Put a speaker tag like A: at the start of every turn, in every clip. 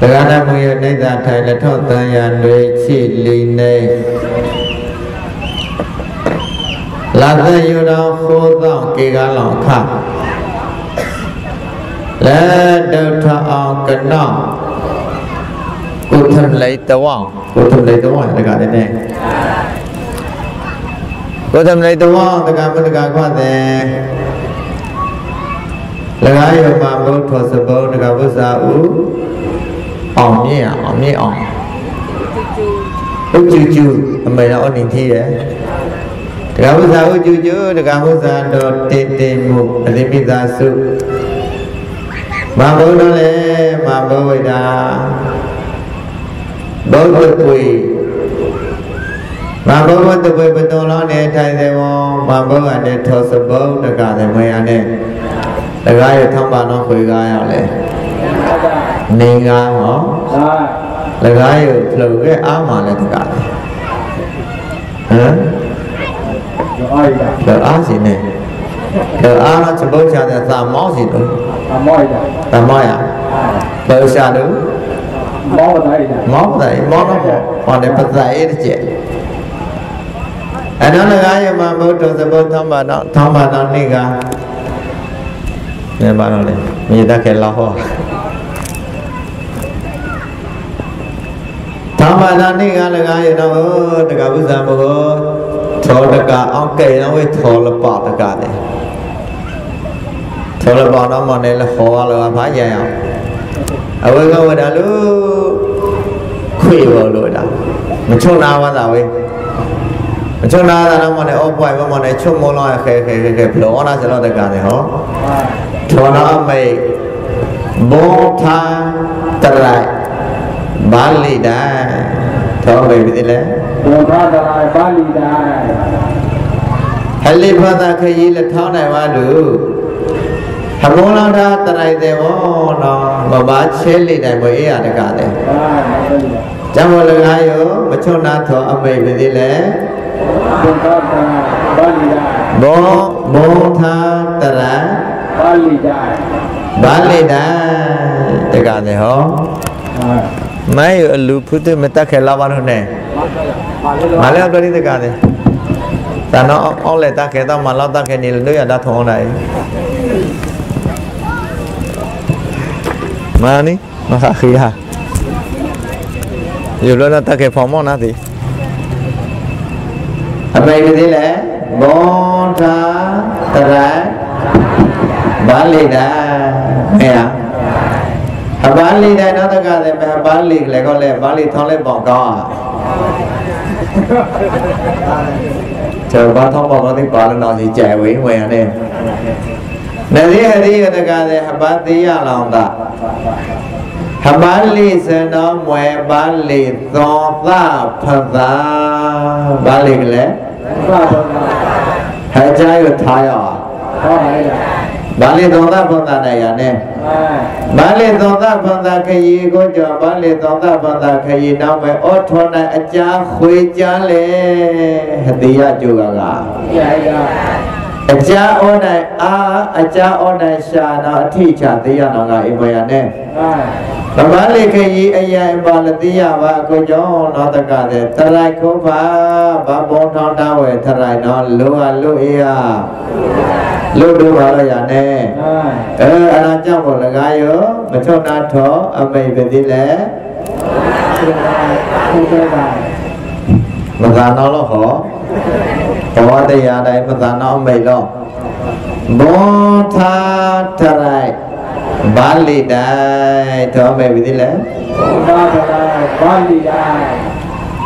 A: တရားနာမူရနေသာထိုင်လက်ထော့တန်ရတွေချစ်လီနေလာတဲ့ယူတော်ဖိုးသောကေကလောင်ခလက်ဒုထအောင်ကနောကုထမ်လိုက်တဝံကုထမ်လိုက်တဝံတကတဲ့နဲ့ကုထမ်လိုက်တဝံတကမတကခွတဲ့လကားယမဘုထောစဘုတကဝဇ္ဇာဥ အောင်မြင့်အောင်မြင့်အောင်ဥကျူကျူအမေတော်အနေသေးတယ်တကဝဇ္ဇာဥကျူကျူတကဝဇ္ဇာတော်တေတေမှုအလိမိသာစုမဘုဒ္ဓလည်းမဘဝိတာဘုဒ္ဓပွေမဘဝတပွေပတော်လောနဲ့ထိုင်တယ်ဝမဘဝနဲ့ထောစဘုံတကလည်းမရနဲ့တကားရထမ်းပါတော့ခွေကားရလဲ နေကားဟောတကားရလှုပ်ခဲ့အားမှလည်းတကားဟမ်လောအားစီနေလောအားတော့ချက်ပုတ်ချတဲ့သာမောင်းစီတော့သာမောရသာမောရလောရှာတော့မောင်းတိုင်းမောင်းတိုင်းမောင်းတော့ဟောတယ်ပဇာအေးတဲ့ကျက်အနန္တကာယမဘုဒ္ဓသဘောသမ္ပါတော့သမ္ပါတော့နေကနေပါတော့လေမြေတက်ခဲလောက်ဟော သမ္မာဒနိကလကရတော့တကဘုဇံဘောသောတကအောင်ကဲရဝေသောလပတကတဲ့သောလပတော့မနဲ့လဟောလောဘာရရအောင်အဝေကဝဒလူခွေဘောလို့တာမချုံနာဝတာဝေမချုံနာတာတော့မနဲ့အောပွိုင်မနဲ့ချုံမောလောခဲခဲခဲခဲဘလောနာစလောတကတဲ့ဟောထောနာမိတ်ဘောထာတရိုက် ဘာလိတံထောမိတ်ပြီလေ
B: ဘောထာတရိုက်ဘာလိတံ
A: ဟလိဖသခရီလထောင်းနိုင်ပါလို့ဟမောလာတာတရိုက်တယ်ဘောနော်မဘာချဲလိတိုင်ဘောအေးရတကတဲ့ဇမောလကားယောမချွန်နာထောအမိတ်ပြီလေဘောထာတရိုက်ဘာလိတံဘောမောထာတရိုက်
B: ဘာလိတံ
A: ဘာလိတံတကတဲ့ဟော မိုင်းအလူဖုတ်မတက်ခဲလာပါလို့နဲ့မလည်းပရိသကတဲ့တန်တော့အောင်လက်တက်ခဲတော့မလောက်တက်ခဲနေလို့ရတာထုံးလိုက်မာနီမခခီဟာယူလို့တော့တက်ခဲဖော်မောနာသည်အမေကလေးလေဘောဓာတရဘာ လိတာအဲဟာအဘာလိတဲ့နောက်တကလည်းမဘာလိလည်းကောလည်းဘာလိထောင်းလည်းပေါကောင်းကျော်ဘာထောင်းပေါကောတဲ့ပါလနာစီကြိုင်ဝင်းဝင်ရတယ်နရီဟရိယတကလည်းအဘာတိယလောင်တာဟဘာလိစနောမွယ်ဘာလိသောသဖသာဘာလိကလည်းဟကြရထားရအောင်ဟုတ်ပါရဲ့ဘာလေသောတာဘုံသာတရားနဲ့ ဘာလေသောတာဘုံသာခရီကိုကြောဘာလေသောတာဘုံသာခရီနောက်မဲ့ဩထော၌အကြာခွေကြလေဟတိယကျုကက အကြာဩ၌အာအကြာဩ၌ရှာနာအထိချတေယနာကအိမယနဲ့ဗမာလိခရီအယံပါလတိယဘာကိုကြောနောတကတဲ့တရိုက်ခုပါဘဘုံထောင်းတဝဲထရိုက်နော်လိုဟာလိုအေးဟာလို့တို့ပါလို့ရနဲ့အဲအဲ့ဒါကြောင့်မို့လကားရောမချောနာထောအမိတ်ပဲဒီလေမသာနောလို့ဟော ဘောတရားတိုင်းမသာနောအမိတ်လို့ဘောသာထရိုက်ဘာလီတိုင်းထောအမိတ်ပဲဒီလေ
B: ဘောသာထရိုက်ဘာလီတိုင်း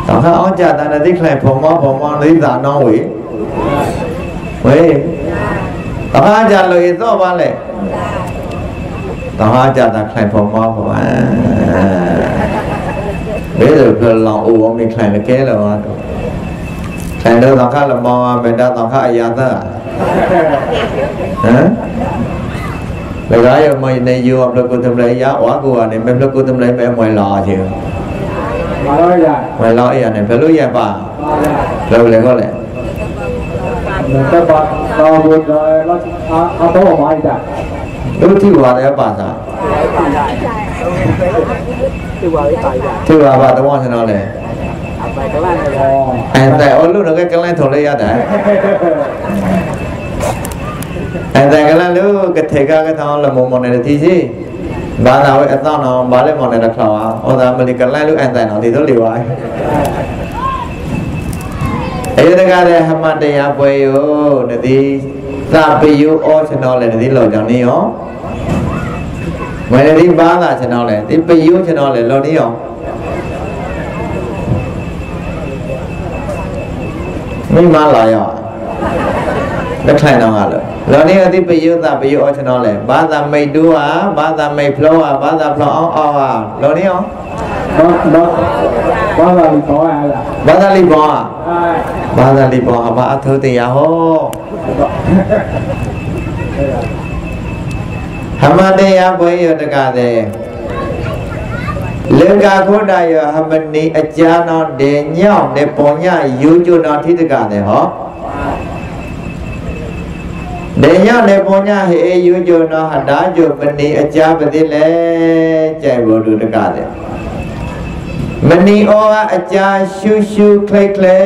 A: တော့ဟောအောင်ကြတာနဲ့သိခလိုက်ဖုံမောဖုံမောလေးသာနောဝေဝေတဟာကြလို့ရတော့ပါလေတဟာကြတာခိုင်ဖို့မောပါဘယ်လိုပြောလောင်အိုအောင်နေခိုင်လကဲလောတော့ ခိုင်တော့တော့ခါလမောမေတ္တာတော့ခါအယာသဟမ်လကားရမနေယောပလကုတမလေယဝါကိုကနေမပလကုတမလေမဲမွေလာချင်း
B: မလာရ
A: မလာရနဲ့ဘယ်လိုရပါဘယ်လိုလဲခေါ်လဲ
B: တက်ပါတော်ဘုရားလောအတော့မိုက်တာ
A: တို့ထိဝါလည်းပါစား
B: ဒီပါလေးပါရ
A: ထိဝါပါတော့ကျွန်တော်လေ
B: အဲဒါ
A: အလုံးတော့ကလန်ထော်လေးရတာအဲဒါကလန်လို့ကထေကကထောင်းလမုံမနဲ့တီစီဘာသာဝဲအတော့တော့ဘာလဲမော်နဲ့တော့ခေါအောင်အော်ဒါမလီကလန်လို့အန်တန်တော့ဒီတော့လေပါအေဒကရဟမတရားပွဲယောတတိသပယုဩချနောလေတတိလောကြောင့်နေရောဝေဒတိဘာသာချနောလေတိပယုချနောလေလောနေရော မိမလာရောလက်ထိုင်တော့ကလို့လောနေအတိပယုသပယုဩကျွန်တော်လည်းဘာသာမိတ်တူဟာဘာသာမိတ်ဖလောဟာဘာသာဖလောအောင်အောင်ဟာလောနေရော
B: တော့တော့ဘာသာလေးခေါ်ရလား
A: ဘာသာလိဘောဟာ
B: အဲ
A: ဘာသာလိဘောဟာဘာအထုတရားဟောဟမတရားပွဲရတကတဲ့ လေကာခိုးတာရဟမနီအကြာနောဒေညောင်းနေပုံညယူကျွနောထိတကတဲ့ဟောဒေညောင်းနေပုံညဟေယူကျွနောဟဒါကျွမနီအကြာပတိလေကြိုင်ဘောတုတကတဲ့မနီဩဝအကြာရှုရှုခလိခလိ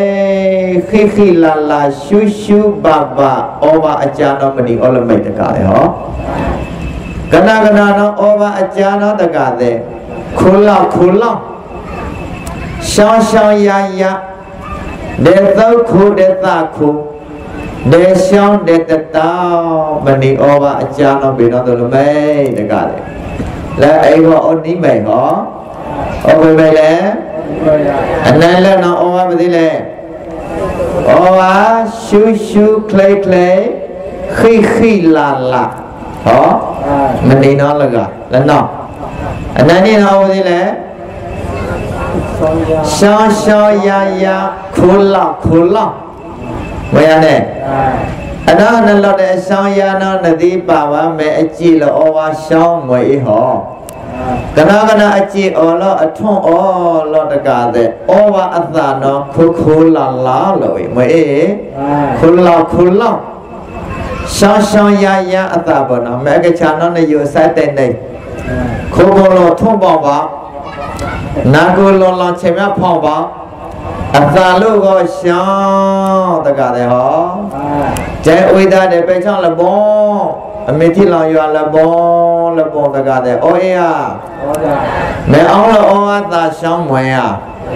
A: ခိခိလာလာရှုရှုဘဘဩဝအကြာနောမနီဩလမိတ်တကတဲ့ဟောကနကနာနောဩဘာအကြာနောတကတဲ့ ခိုလခိုလရှောင်းရှောင်းရရဒေသုခိုဒေသခိုဒေရှောင်းဒေတတောမဏိဩဘာအကြာနောဘေနောတလမေတကတဲ့လဲအိဟောအနိမေဟောဩဘယ်ပဲလဲ
B: ပြောရ
A: အနန္တနောဩဘာပတိလဲဩဘာရှုရှုခလေခလေခိခိလာလာဟော
B: အဲ
A: မနေတော့လကလည်းတော့ အနန္တိနာဦးသေးလေ
B: ဆောင်းရ
A: ရှောင်းရှောင်းရရခိုးလောက်ခိုးလောက်မရနဲ့
B: အဲ
A: အနာနလောတဲ့ရှောင်းရနောနတိပါဝမဲအကြည့်လောဩဝါရှောင်းမွေဟောကနာကနာအကြည့်ဩလောအထွန်းဩလောတကတဲ့ဩဝါအသနောခိုးခိုးလာလာလို့မွေအေ
B: အဲ
A: ခိုးလောက်ခိုးလောက်ရှောင်းရှောင်းရရအသဘောနော်မဲကချာနောနေယူဆိုင်တဲ့နေ ခိုးပေါ်လို့ထုံးပေါပါနာကိုလွန်လွန်ချင်မြဖောင်းပါအသာလို့ကိုရှောင်းတကတဲ့ဟောကျဲဝိဒါတဲ့ပဲချောင်းလဘွန်အမေတိလောင်ရွာလဘွန်လဘွန်တကတဲ့အော်အေးဟာ
B: ဟောတာ
A: မဲအောင်လို့အော်အသာရှောင်းမွဲရ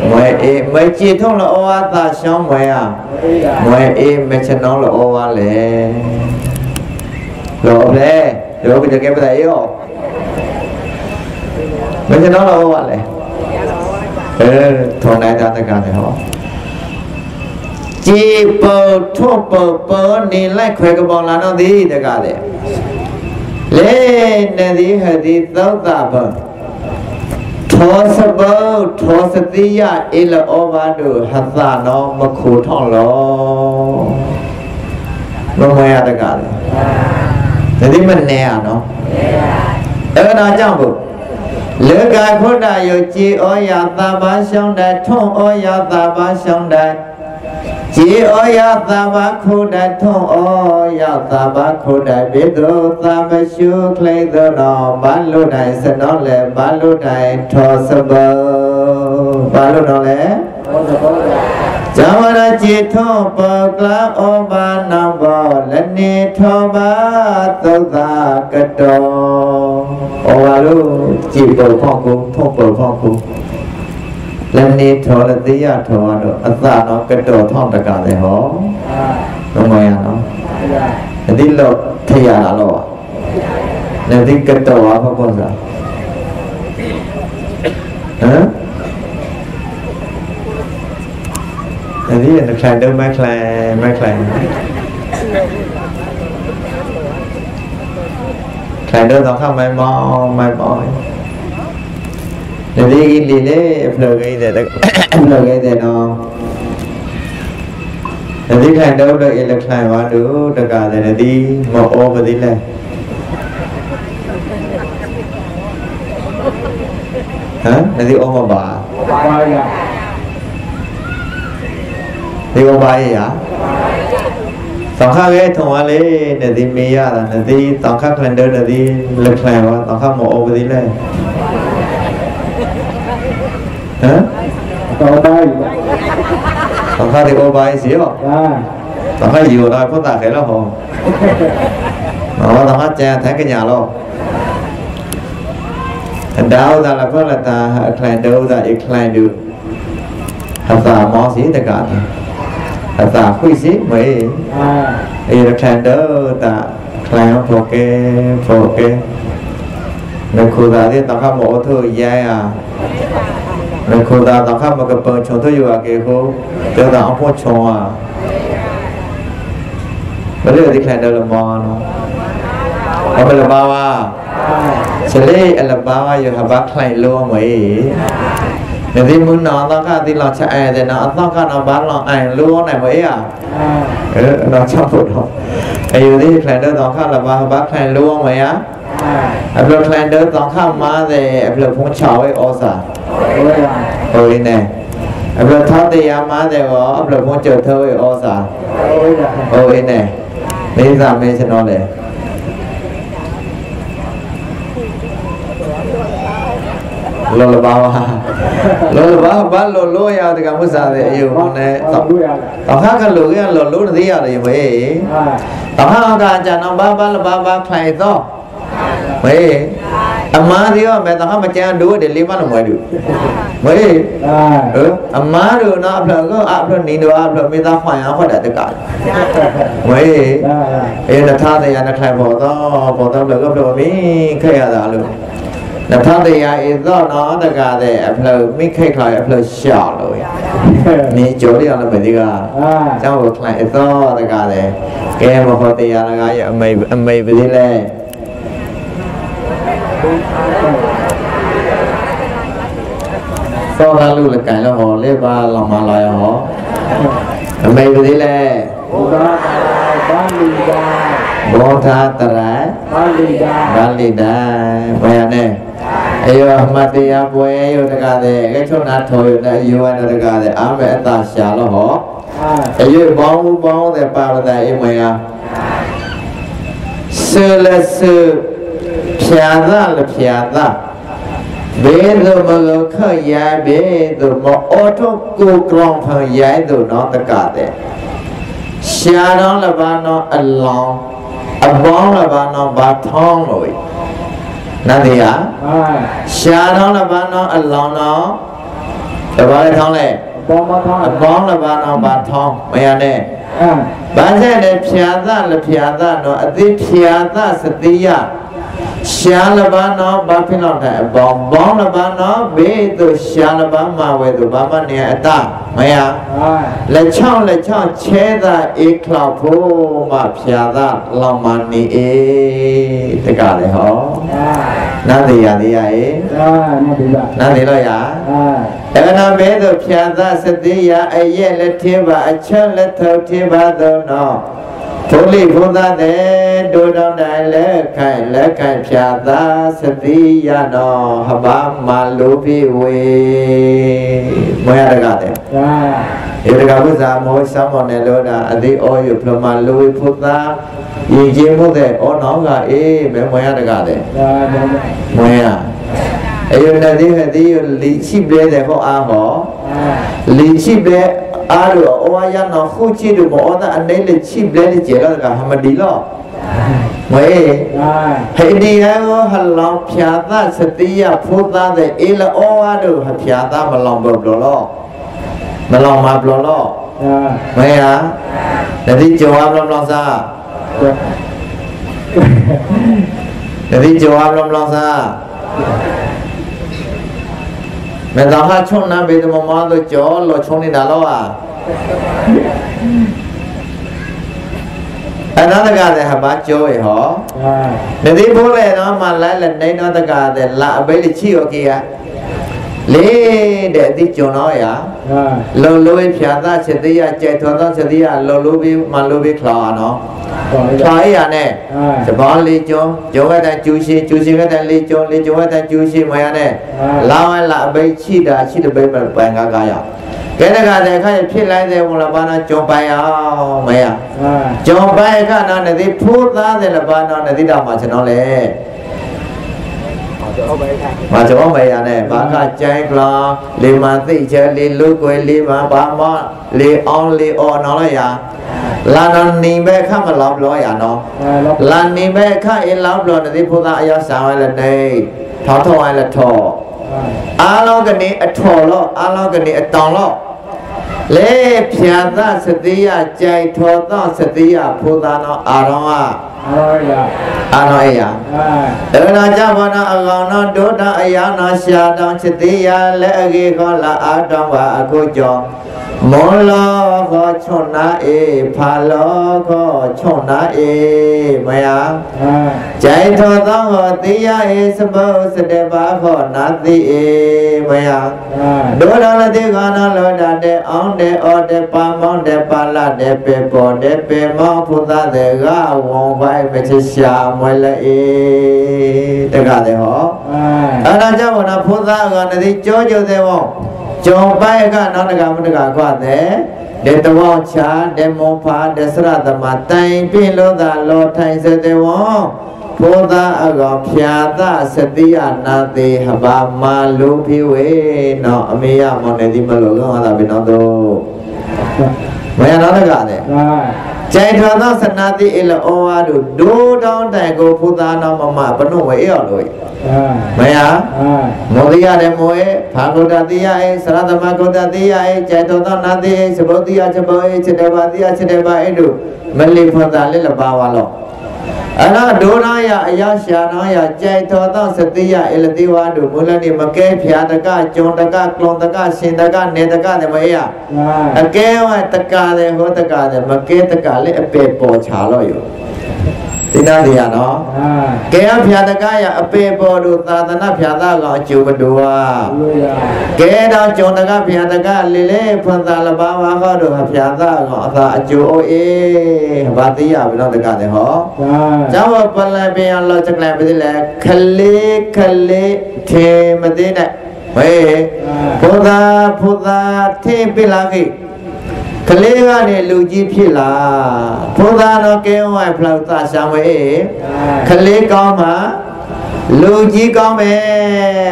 A: မွဲအေးမဲကြည်ထုံးလို့အော်အသာရှောင်းမွဲရ
B: အေးရ
A: မွဲအေးမဲချနောင်းလို့အော်ပါလေလောလေလောကကြကဲပတဲ့ရော မဲချနောင်းလို့အော်ပါလေအဲထုံနိုင်တာတကတယ်ဟောကြည်ပေါ်ထွတ်ပေါ်ပေါ်နေလိုက်ခွဲကပေါ်လာတော့ဒီတကတယ်လေနဒီဟဒီသောတာဘထောစဘောထောစတိယအေလဩဘာဒုဟသနောမခုထောင်းလောမမရတကတယ်ဒီမနေရနော်အဲ့ဒါကြောင့်ဘု လေကခွတ်တာယကြည်ဩယာသဘာရှောင်းတဲ့ထွန်းဩယာသဘာရှောင်းတဲ့ကြည်ဩယာသဘာခုတဲ့ထွန်းဩယာသဘာခုတဲ့ဘေဒုသမရှုခလိသောနောဘာလို့တိုင်စနောလေဘာလို့တိုင်ထောစဘောဘာလို့တော့လဲ
B: ဟောတာဟောတာ
A: ဇဝရจิตထောပကလာဩဘာနံဘောလနေထောဘာသုဒ္ဓကတော ဩဘာလို့จิตပေါ်ဖောက်ကိုထောပေါ်ဖောက်ကိုလနေထောလတိယထောတော့အသနောကတောထောင်းတကတယ်ဟော
B: အဲ
A: ဘုံမရနော်
B: အေးရ
A: အတိလို့ထရလာတော့နတိကတောဝါဖောက်ပေါ်စားဟမ်နတိရနခလန်တော့မခလန်မခလ န်ခလန်တော့တော့ခမိုင်မောင်းမိုင်မောင်းနတိကြီးလီလေဖလောကိတဲ့ဖလောကိတဲ့နော်နတိခလန်တော့တော့အလခလန်ဝါတို့တကတဲ့နတိမောဩပတိလဲဟမ်နတိဩမပါ
B: ပါရ
A: ဒီဘဘာရဲ့ရာ တောင်ခရဲထုံရလေနဒီမေရတာနဒီတောင်ခကလန်ဒါနဒီလက်ခလန်ဝတောင်ခမောအိုဘဒီလေဟမ်
B: တော်ပါပြီ
A: တောင်ခဒီအိုဘိုင်းစီရော
B: ဒါ
A: တောင်ခယူတာဖတ်တာခဲလို့ဟောဟောတောင်ခကျန်ထိုင်ကညာလို့ဒါဥဒါလဖလတာအခလန်ဒိုဒါ အခလန်ဒူဟသာမောစီတကာဟသာခွိစီမေ
B: အာ
A: เอรคันเดอตะคลายโปรเกโปรเกนคูดาที่ตะขะหมอทุยายอ่ะนคูดาตะขะมกะปงชงทุอยู่อะเกโคเตตะอพชงอ่ะบริดิคลายเดอละมอนะเอาไปละบาวา
B: အာ
A: สเลอละบาวาอยู่หะบะคลายโลมวยนดิมุนนอตะขะติลอชะไอเดนะอตะขะนะบาลอไอโลไหนมวย thì muốn nó nó cả thì nó chạy thì nó nó cả nó bán lo ảnh luôn này mới à? Ừ, nó trong phụ đó ấy thì phải đưa nó cả là bán bán phải luôn mới
B: á.
A: Em lúc phải đưa nó cả mà thì em lúc cũng cháu ấy ô sa ôi nè. Em lúc tháo thì em mà thì có em lúc cũng chờ thơ ấy ô sa ôi nè. Đi ra mấy chân nó đấy lo lo
B: bao à. လောဘာ
A: ဘာလောလောရတကမစ္ဆာတဲ့အယုံနဲ့တော့
B: တ
A: ခါကလောကလောလောတသိရတယ်
B: ပဲ
A: တခါကအကြံတော့ဘာဘာလဘာဘာဖိုင်တော့ဝေးအမားရောမဲ့တခါမကြံတို့တယ်လေးမလုံးဝဲတို့ဝေး
B: အ
A: မားတို့နော်အဖလကအဖလနေတော့အဖလမေသားဖိုင်ရဖတ်တယ်တကဝေး
B: အဲ
A: နထားတဲ့ရနထိုင်ပေါ်တော့ပေါ်တော့လောကပြောမင်းခက်ရတာလို့ နထာတရားဧသောနော်တကတဲ့အဖလောမိခိတ်ခါအဖလောရှာလို့နေကြော်ရအောင်မယ်ဒီက
B: အာ
A: ကျောင်းကိုခလိုက်အသောတကားတယ်ကဲမဟောတရားတကားရအမိအမိပတိလဲသောတာလူလကန်လောဟောလေပါလောင်မလာရဟောအမိပတိလဲ
B: ဘုရားဘာလီဒါ
A: ဘောဓာတရ
B: ဘာလီဒါ
A: ဗန္လိတံဘယ်ရနဲ့ အယောအမတ်တရားပွဲယောတကားတဲ့အချုံနာထောယောနဲ့ယောဝနတကားတဲ့အာမေအတ္တရှာလို့ဟော
B: အာ
A: အရွေပေါင်းပေါင်းတဲ့ပါရဒအိမ်မယာဆလဆဖြာသာလဖြာသာဘေဒမလခရဘေဒမအော်တိုကိုကရောင်းဖန်ရိုင်းတို့တော့တကတဲ့ရှာတော့လဘာတော့အလောင်းအပေါင်းလဘာတော့ဘာထောင်းလို့ နတ်တရား
B: အာ
A: ရှာတော့လဘာတော့အလောင်းတော့တဘာလဲထောင်းလဲ
B: ဘောမထောင်း
A: အပေါင်းလဘာတော့ဘာထောင်းမရနဲ့
B: အာ
A: ဘာနဲ့လဲဖြာသလဖြာသတော့အသိဖြာသစတိယ ရှာလဘာနောဘာဖြစ်တော့တဲ့အပေါင်းဘောင်းလဘာနောဘေးသူရှာလဘာမှာဝဲသူဘာမနေအတမယ
B: အာ
A: လက်ချောင်းလက်ချောင်းချဲသာဧကလောက်ဖို့မဖြာသလောင်မနေအေးတကလည်းဟော
B: အာ
A: နတ်တရားတရားအေး
B: အာနေဒီလာ
A: နတ်တွေလို့ရ
B: အာ
A: တကနာမဲသို့ဖြာသစတိယအရဲ့လက်ထင်းပါအချက်လက်ထောက်ထင်းပါသောနော ဘုလိဘုဒ္ဓတဲ့ဒုတော်တိုင်းလက်ခိုင်လက်ခိုင်ဖြာသစတိယနောဟဗမလူပိဝေမွေရတကတဲ့
B: အာ
A: ဧတကဝိဇာမောသမ္မောနဲ့လောတာအသိဩယုပရမလူဝိဖုဒ္ဓယဉ်ကျေးမှုတဲ့ဩနောကအေးမဲမွေရတကတဲ့
B: အာဘော
A: မွေရအယုန်တိဟတိလီရှိပြဲတဲ့ဟောအားဟော
B: အာ
A: လီချိပဲ အားလို့အဝါရနောခုချိတို့မောဒအနေလေချိပဲလေကျေလာကဟမဒီလောမွေ
B: အာ
A: ဟေဒီယဟဟလောင်ဖြာသစတိယဖိုးသားတဲ့အေလဩဝါတို့ဟဖြာသမလောင်ဘလောလောမလောင်မဘလောလော
B: အာ
A: မွေဟာတတိကျော်အဘလောလောစားတတိကျော်အဘလောလောစား မေတ္တာဟာချုံနာဘေဒမမတို့ကျော်လောချုံနေတာလောอ่ะအနန္တကတဲ့ဟဘာကျော်ရဟော
B: အာ
A: နတိဘိုးလေနော်မလိုက် လေနေနောတကတဲ့လာအဘိလချီယောကေယလေတဲ့အတိကျွန်တော်ရ
B: အာ
A: လုံလို့ဖြာသချက်သေးရကြဲထောသောချက်သေးရလုံလို့ပြီးမလို့ပြီးခလာနော်
B: ဘောရ
A: ခလာရနဲ့
B: အာ
A: စဘာလေးကျွန်းကျော်ဝဲတဲ့ကျူရှိကျူရှိတဲ့လေးကျွန်းလေးကျွန်းဝဲတဲ့ကျူရှိမရနဲ့လာဝဲလာအဘိချီတာချီတဲ့ဘိမပန်ကားကားရကဲတကတဲ့ခါဖြစ်လိုက်တဲ့ဘုလားဘာနာကြောပိုင်အောင်မရ
B: အာ
A: ကြောပိုင်ခနာနတိဖိုးသားတဲ့လဘာနာနတိတာမှာကျွန်တော်လေ မာကြောမရနဲ့ဘာကကြိုင်ကလာလေမသိချဲလေလူကွယ်လေမဘာမလေအောင်လေအော်နော်လာရလာနနီပဲခမလောက်လောရနော်
B: အာလော
A: လာနေမဲ့ခအင်းလောက်လို့နေဖို့သာအယောဆောင်ရလည်းနေထောင်းထောင်းရလည်းထော
B: အာ
A: အားလုံးကနေအထော်လို့အားလုံးကနေအတောင်လို့လေဖြာသစတိယကြိုက်ထောသောစတိယဖိုသာနောအာရောက
B: အာ
A: နောယ
B: အ
A: ရဏကြဘာနာအကောင်နောဒေါတာအယာနာရှာတောင်ချစ်သေးရလက်အကေခောလာအာတောင်ဝါအခုကြောင့်မောလောခောချွန်နာအေဖာလောခောချွန်နာအေမယဂျိုင်ထောသောဟောတိယအေစပုစတေပါခောနာတိအေမယဒေါတာလတိကာနာလောတာတေအောင်တေအောတေပါမောင်တေပါလတေပေပောတေပေမောဖုသတေကဝံဝင်မချရှာမွဲလေဧတကတဲ့ဟော
B: အာ
A: အဲ့ဒါကြောင့်ဘုရားဖုသကနတိကြောကြသေးဝံဂျုံပိုက်ကနောတကမတကခွတဲ့ဒေတဝောချာဒေမောဖာဒေစရသမတိုင်ပြင်းလို့သာလောထိုင်စေတေဝံဘုရားအကောင်ဖြာသစတိယနာတိဟဘာမလူဖိဝေနော်အမေရမောင်နေဒီမလို့ကောဟာတာဘယ်တော့တော့မယနာတက တဲ့
B: အာ
A: ကြိုင်ထွာသောစနာတိအလဩဝါဒုဒိုးတောင်းတိုင်ကိုဘုရားနောမမဘနုဝေရောလို့
B: အာ
A: မယ
B: အာ
A: မောတိရတယ်မောေဘာဂုတ္တတိယဧသရသမဂုတ္တတိယဧကြိုင်ထွာသောနာတိဧသဘောတိယသဘောဧခြေတဘာတိယခြေတဘာဧတို့မလိဖတာလေးလပါဝါလော အနာဒုနာယအယရှာနာယကြိုက်တော်သောစတိယအလတိဝါတို့မူလနိမကဲဖြာတကကျွန်းတကကလွန်တကရှင်တကနေတကတမယ
B: အာ
A: အကဲဝတကတဲ့ဟောတကတဲ့မကဲတကလေးအပေပေါ်ချလို့ ယူတိနာဒီရနော်
B: အာ
A: ကဲဖြာတကယအပေပေါ်တို့သာသနာဖြာသားကောင်အကျိုးမတူဝါ
B: လူရ
A: ကဲတော့ကျွန်းတကဖြာတကလေလေဖွင့်သာလပါဝါဟောတို့ဖြာသားကောင်အသာအကျိုးအိုအေးဘာတိယဘယ်တော့တကတဲ့ဟော
B: အာ
A: ကျောင်းပလန်ပြန်လောချက်ကလည်းပြည်လေခလေးခလေးထေမသိနဲ့ဝေဘုရားဘုရားထေပြလာခိ ကလေးကနေလူကြီးဖြစ်လာဘုရားတော့ကဲဝိုင်ဖလောက်သာရှံဝေခလေးကောင်းမှာလူကြီးကောင်းမယ်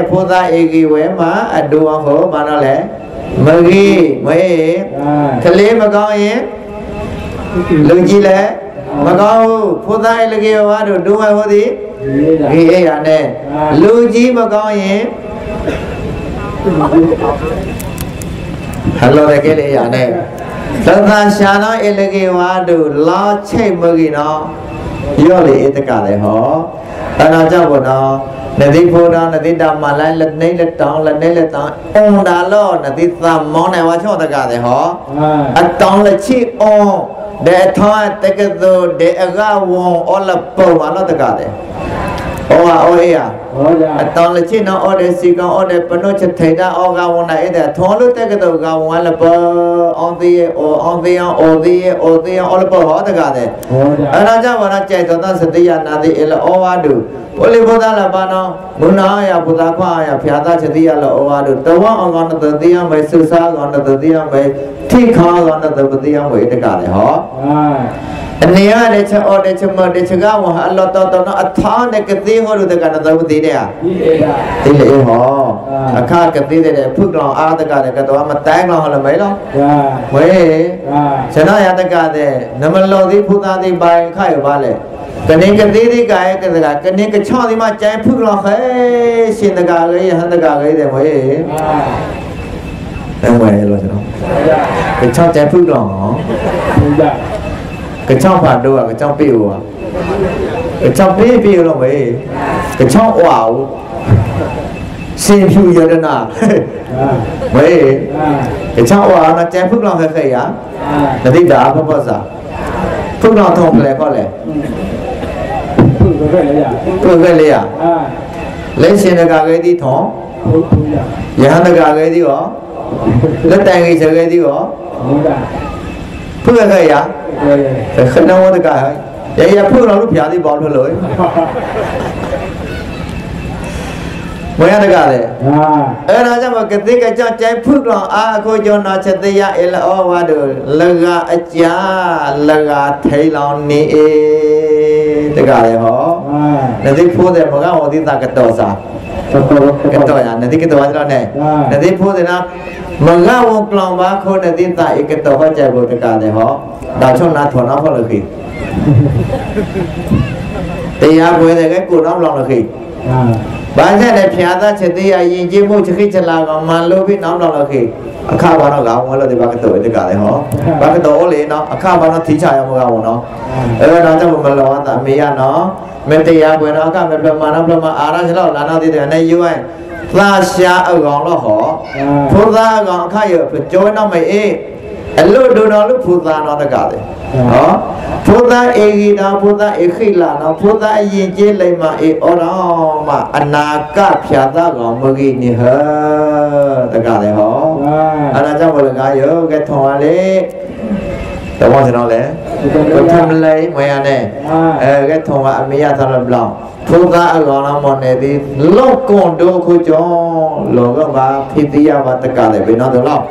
A: ဘုရားဧကိဝဲမှာအတူအောင်ဟောဘာလို့လဲမကြီးဝေ
B: အာ
A: ကလေးမကောင်းရင်လူကြီးလည်းမကောင်းဘူးဖုသားရဲ့လကေဝါတို့ဒုဝဲဟောသည်
B: ဒီရ
A: ဒီအဲ့ရနဲ့လူကြီးမကောင်းရင်ဟယ်လိုရကေလေရနဲ့ သသရှာနောအလကေဝါတို့လာချိတ်မကြီးနော်ရောလေအတကလည်းဟောအဲ့ဒါကြောင့်ဘောနော်နတိဖိုးတော်နတိတမလိုင်းလက်နေလက်တောင်းလက်နေလက်တောင်းအွန်ဒါလောနတိသမောင်းနေဝါချောတကလည်းဟော
B: အာ
A: အတောင်းလက်ချိအောင်တဲ့ထောင်းတကသို့တဲ့အကဝံအော်လပေါ်ဝါလတကတဲ့ဩဝါဩအေး
B: ဟောကြ
A: အတောင်းလက်ချိနော်အော်တဲ့စီကောင်အော်တဲ့ပနုချက်ထိတာအော်ကဝံနာအဲ့တဲ့ထောင်းလို့တကသို့ကဝံလပေါ်အောင်သေးရဲ့အော်အောင်သေးအောင်အော်သေးရဲ့အော်သေးအောင်အော်လပေါ်ဟောတကတဲ့
B: ဟောကြ
A: အဲ့ဒါကြောင့်ဘာနာကြိုက်တော်သစတိယနာတိအလဩဝါဒုဘုလိဘုဒ္ဓလာပါနောမုနာယဘုဒ္ဓခွာယဖျာသချတိယလောဩဝါဒုတဝအောင်ကောတတိယမေသုစားကောတတိယမေထိခါကောတတိယမေတကလည်းဟော
B: အာ
A: အနေရတဲ့ချက်အော်တဲ့ချက်မတဲ့ချက်ကဝဟာအလောတော်တော်နော်အထာနဲ့ကတိဟောလို့တကနသဝတိတဲ့ဟာ
B: ဒီအေရာ
A: ဒီလေဟောအခါကတိတဲ့ဖုကောင်အာတကတဲ့ကတော့မတိုင်းကောင်ဟောလည်းမဲလို့
B: အာ
A: ဝေး
B: အာ
A: ဇနယတကတဲ့နမလောတိဖုသာတိပိုင်ခရပါလေကနေကတိတိကာယကတကကနေကချောင်းဒီမှာကျန်ဖုကောင်ခဲရှင်တကလေးဟန်တကလေးတဲ့ဝေး
B: အာ
A: အဲဝေးလို့ကျွန်တော်
B: ဟောကြ
A: ကချောင်းကျန်ဖုကောင်ဟော
B: ဟော ကြ
A: ကချောင်းဖာတော့ကချောင်းပြေဝါကချောင်းပြေပြေလို့ဝေးကချောင်းဝါဦးရှင်ဖြူယရနာ
B: အာ
A: ဝေး
B: အာ
A: ကချောင်းဝါနော်ကျန်ဖုကောင်ခဲခဲရ
B: အာ
A: နတိတာဖဖစာဖုကောင်ထုံးလေခေါ်လေ
B: ဖုခဲ့လေရ
A: သူကလေးရ
B: အာ
A: လက်ရှင်တကာလေးဒီထုံး
B: ဖုဖုရ
A: ယဟန်တကာလေးဒီရောလက်တိုင်ကြီးစကလေးဒီရော
B: ဟောကြ
A: ဖုကခဲရ
B: လေ
A: ခဏဝတကရရဖွင့်တော်လို့ဖျားလေးပေါင်းထွက်လို့မရတကလေအဲ့ဒါကြောင့်မကတိကကြောင့်ကြိုင်ဖုတော်အာအခုကျော်နာချက်တရားအလောဝါတို့လကအကြာလကထိန်လောင်နေအေတကလေဟောနတိဖိုးတဲ့မကဝတိတာကတော်စာကတော်ရနတိကတော်ရတော့နဲ့နတိဖိုးတဲ့နာ မကဝကလောင်ပါခိုးနတိတဧကတော်ဟောကြဘုတကလည်းဟောဒါချုံနာထောနာဖော်လို့ခိတရားပွဲတဲ့ကကိုတော့လောင်လို့ခိ
B: อ่า
A: ဘာနဲ့လဲဖျာသားချက်သေးရရင်ကျင်းမှုချခိချလာကောင်မလို့ပြီးနောက်တော့လို့ခေအခါဘာတော့ကောင်ဝဲလို့ဒီဘာကတော့ဒီကလည်းဟောဘာကတော့လေနော်အခါဘာတော့ထိချရမကောင်နော်အဲ့တော့ကြောင့်မလောတာမေရနော်မတရားပွဲတော့အခါမပြမနာပြမအာရချလောက်လာနောက်တည်တယ်နဲ့ယူရင် သာရှာအကောင်တော့ဟောဖုသားကောင်အခါရကျော်တော့မေအေးအလို့ဒုတော်လို့ဖုသားတော့တကတယ်ဟောဖုသားအေဂီတာဖုသားအေခိလာနော်ဖုသားအရင်ကျေးလိုက်မှအေအော်တော်မှအနာကဖြာသားကောင်မဂိနေဟတကတယ်ဟော
B: อ่า
A: အဲ့ဒါကြောင့်ဘုရားကယောကဲထုံရလေ တော့ကျွန်တော်လေကိုထမလေးမရနဲ့အဲကဲထုံကအမေရသရဘလောင်းဖုသားအကောင်တော်မနေသည်လောက်ကွန်တို့ခုကြောလောကဘာဖိတိယဘာတကတယ်ဘယ်တော့တော့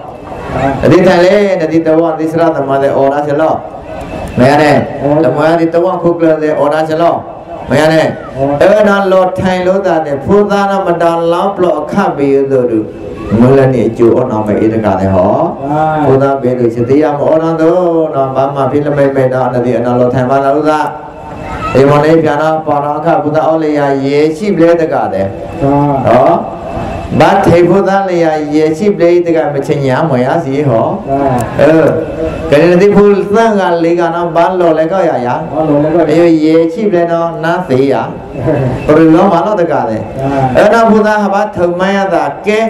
A: အဒီတယ်လေနဒီတော်သစ္စရသမတဲ့အော်ရာချလောမရနဲ့တမွားဒီတော်ခုကလတဲ့အော်ရာချလော မရနဲ့အဲ့ဒါလောထိုင်လို့တာတဲ့ဖူသာနာမတန်လောက်ဘလော့ခတ်ပြီးသို့သူမလနဲ့အကျိုးအောင်မဲ့ဧတကလည်းဟောဘုရားပဲလို့စတိယမောရံတော့တော့ဘာမှဖြစ်လမဲ့မဲ့တော့အဲ့ဒီအနာလောထိုင်ပါလားဥသာဒီမလေးပြန်တော့ပါရခဘုရားအောလျာရေရှိပလဲတကတဲ့ဟောဘာထေဘုရားလျာရေရှိပလဲတကမချင်ညာမရစီဟောအဲ ကရဏတိဖူသန့်ကလေးကနော်ဘာလော်လဲကောက်ရရ
B: ဘာလော်လဲကောက်ရ
A: အေးရေချိပလဲနော်နားသေးရပရိလောဘာလောတကလဲအဲ့တော့ဘုရားဟဘာထုံမယတာကဲ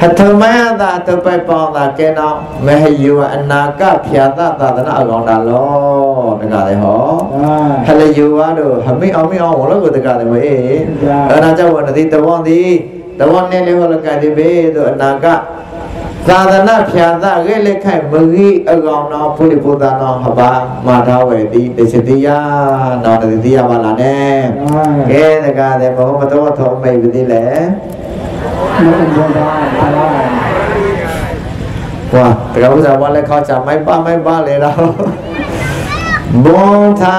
A: ဟထမယတာတပိုက်ပေါင်းတာကဲနော်မဟယောအနာကဖြာတာသာသနာအကောင်တာလောတကလဲဟောဟလယောဝါတို့ဟမိအောင်မိအောင်ဝလောကတကလဲမေအဲ့ဒါကြောင့်ဝနတိတဝန်တိတဝန်နဲ့လေဟောလကတိဘေတို့အနာက သာသနာဖြာသခဲ့လက်ခိုက်မကြီးအကောင်တော်ဖုရိဘုဒ္ဓတော်ဟပါမာထဝေတိတေသတိယတော်တေသတိယပါလာနဲ့ကဲတကားတဲ့ဘောမတော်ထုံးမိတ်ပ
B: တိလေမဟုတ်ဘူးဗျာ
A: ဝါတကားဥစားဘာလဲခေါ်ချမိုက်ပါမိုက်ပါလေတော့ဘုံသာ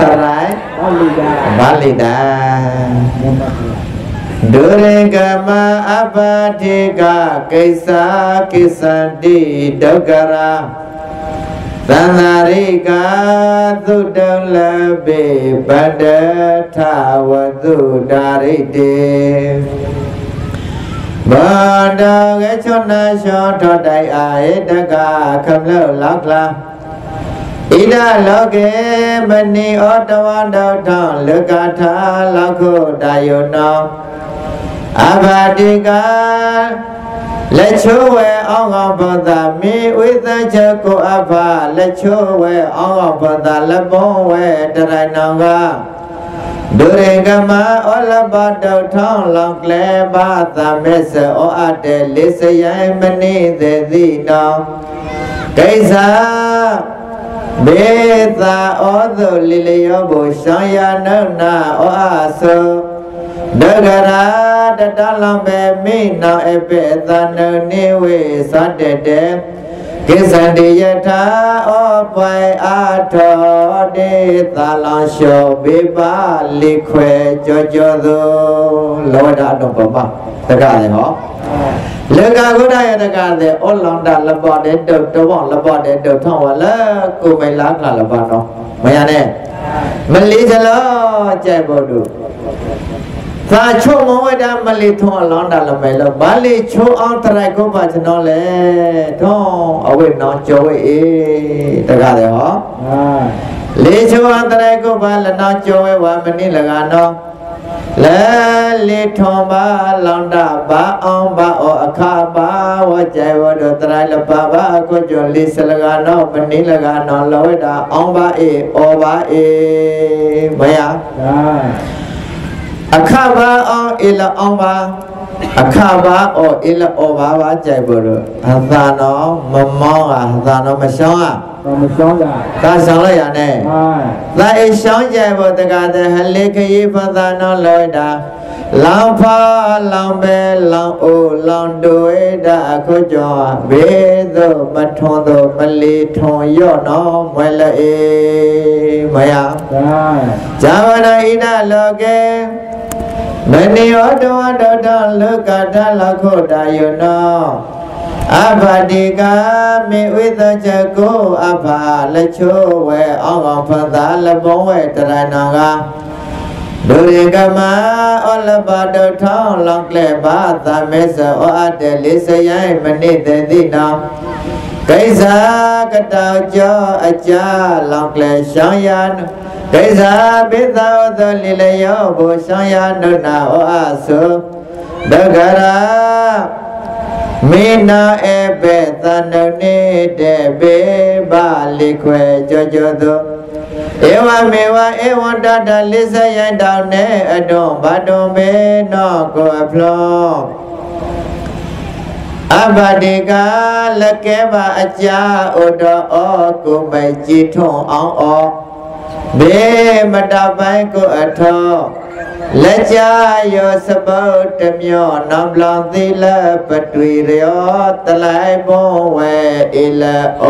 A: တရိုင်းဘာလိတာ
B: ဘာလိတာ
A: ဒုရကမအပတိကကိစ္စကိစ္စတိဒုက္ခရာသန္တာရိကသုတံလဘေပတ္တထဝတုဒါရိတေဘာဒဂချွန်နာရှောထောတိုင်အာဟေတကခမလောလောက်လာဣဒလောကေမဏိဩတဝတောထောလကထာလောက်ခုတာယုနော အဘာတိကလက်ချိုးဝဲအောင်ကောင်ဘုဒ္ဓမိဝိသချက်ကိုအဖလက်ချိုးဝဲအောင်ကောင်ဘုဒ္ဓလက်ပုံးဝဲတရိုင်နောင်ကဒုရေကမဩလဘတောက်ထောင်းလောင်ကလေဘာသမစ္ဆဩအတ္တလိစယံမနိသေတိနောကိစ္စဘေသာဩသုလိလယောဘုရှံယနုနာဩအဆု ဒဂရာတတလံဘေမိနောအပိသနုနိဝေသတ္တတေကိစ္ဆန္တိယထာဩပိုင်အာထောတေသလံလျှောဘေပါလိခွေကြောကြောသောလောဒတော်ပမတကလည်းဟောလေကာကုဒယတကတဲ့ဩလောင်တာလပတဲ့တုတ်တော့လပတဲ့တုတ်ထောင်းဝလာကိုမိလာကလပတော့မရနဲ့မလေးစလောကြိုက်ဖို့တို့ သာချုံမဝဒမလီထုံအလောင်းတာလမဲလို့ဘာလီချုံအောင်တရိုက်ကိုပါကျွန်တော်လဲထုံအဝိနောကျော်ဝိအေးတကားတ
B: ယ်ဟော
A: လေချုံအောင်တရိုက်ကိုပါလနောကျော်ဝဲဝါမနိလကနောလဲလေထုံပါလောင်းတာဘာအောင်ဘာဩအခါပါဝကြဲဝတို့တရိုက်လပါပါကိုကျော်လေးစလကနောမနိလကနောလဝိတာအောင်ပါအေဩပါအေမယ
B: အာ
A: အခဘာအောအီလအောဘာအခဘာအောအီလအောဘာဘာကြိုက်ဘောလို့အသာနောမမောင်းဟာအသာနောမရှောင်း
B: ဟာမရှောင်းတာ
A: ကာဆောင်လိုက်ရနဲ့
B: ဟုတ်
A: လာအရှောင်းကြိုက်ဘောတကားတဲ့ဟလေခရီးဖသာနောလောတာလောင်ဖာလောင်ပဲလောင်အိုလောင်တွေတာအခုကြောဘေးသို့မထွန်သို့မလီထွန်ရော့နော်မွဲလေမယဇာဝနာဣဒလောကေ မနိယောတောတောတလောကတလခုတာယနောအဘတိကာမေဝိသချက်ကိုအဘလချိုးဝဲအောင်အောင်ဖန်သာလဘောဝဲတရဏကဒုရိကမဩလဘတောထောင်းလောက်ကလေဘာသမေဇောအတလေးစရိုင်းမနိတတိနော ကိစ္စကတောကြောအကြလောက်ကလေရှောင်းရနဒိသပိသောသောလိလယောဘောရှံယနုနာဩအဆုဒဂရာမေနာဧပေသန္နနေတေဘေဘာလိခွေကြောကြောသောဧဝမေဝဧဝံတတလိစယံတောင်းနေအတွန်ဘတွန်ဘေနောကိုအဖလော အဘတိကလကဲပါအကြာဥတော်ဩကိုမိတ်ကြည်ထွန်အောင်ဩဘေမတပိုင်းကိုအထောလက်ကြရောစပုတ်တမျောနံပလောင်သီလပတွေရောတလိုက်ဘုံဝဲအလဩ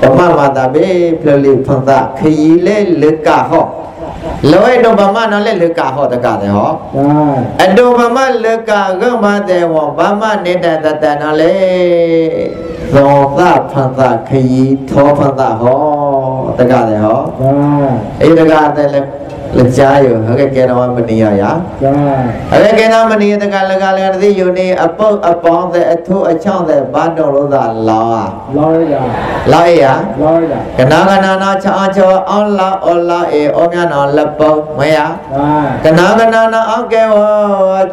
A: ဗမမာတာဘေဖလလီဖန်တာခရီလေလကဟော လောအတုပမနော်လက်လကဟောတကတဲ့ဟောအတုပမလကကမ္မတဲ့ဝဗမနိတတတနော်လေသောသဖန်သခยีသောဖန်သဟောတကတဲ့ဟောအေတကတဲ့လည်း လကြာယောဟုတ်ကဲ့ကေရဝမနီယ
B: ယာကြာ
A: အဲ့ဒါကေရမနီယတကလကလကတည်းယုန်နေအပုတ်အပေါင်းတဲ့အထုအချောင်းတဲ့ဘာတော်လို့သာလောင်း
B: อ่ะ
A: လောင်းရ
B: လောင်းရလောင်းရ
A: ကနာကနာနာချောင်းချောအောင်းလာအော်လာအေအောမြန်တော်လက်ပုံမ
B: ယ
A: ကနာကနာနာအောက်ကဲဝ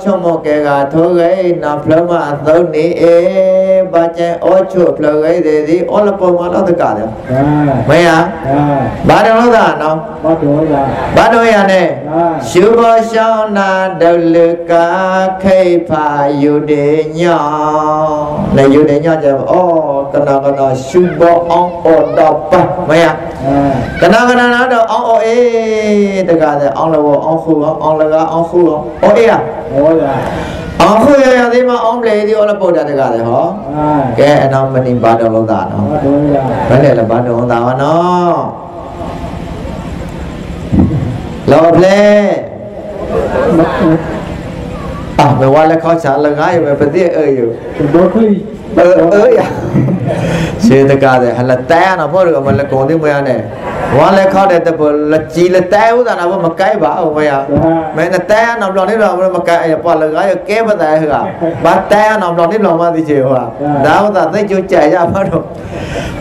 A: ချုံမကဲကထိုးကဲနာဖလမအသုံးနေအေဘာကျဲအောချုဖလကဲသေးသည်အောလပုံမလောက်တကတယ်မ
B: ယ
A: ဘာတော်လို့သာနော်
B: ဘာတော်ရ
A: ဘာတော်ရနဲ့ရှုဘောရှောင်းနာဒုလကခိဖာယုဒေညောလေယုဒေညောကြအောကနာကနာရှုဘောအောင်အော်တော့ပါမရကနာကနာနာတော့အောင်အော်အေးတကားတဲ့အောင်လောအောင်ခုအောင်အောင်လကအောင်ခုအော
B: င်အော်အေးရဟောရ
A: အောင်ခုရရသေးမအောင်လေဒီအော်လပေါ်တာတကားတဲ့ဟောကဲအနောက်မနေပါတော်လို့သာနော်
B: ဘယ်နဲ့လဲပါတော်သာ
A: နော် แล้วเพลอะแปล
B: ว่า
A: แล้วเขาฉันละางไปประ
B: เทศเอออยู่โดน
A: เฮ้ เออเอออย่าเสตกาแต่หันละแต่น่ะพ่อรู้มันละกงที่เมียเนี่ยวันละเข้าได้แต่บ่ละจีละแต่อุตส่าห์น่ะบ่มาไกลบ่เอาเมียแม้แต่น่ะบ่นี่เราบ่มาไกลไอ้ปอละก็อย่าแก้บ่ได้เหรอบ่แต่น่ะบ่นี่เรามาสิเจว่าดาวตาใส่จุจ่ายอ่ะพ่อรู้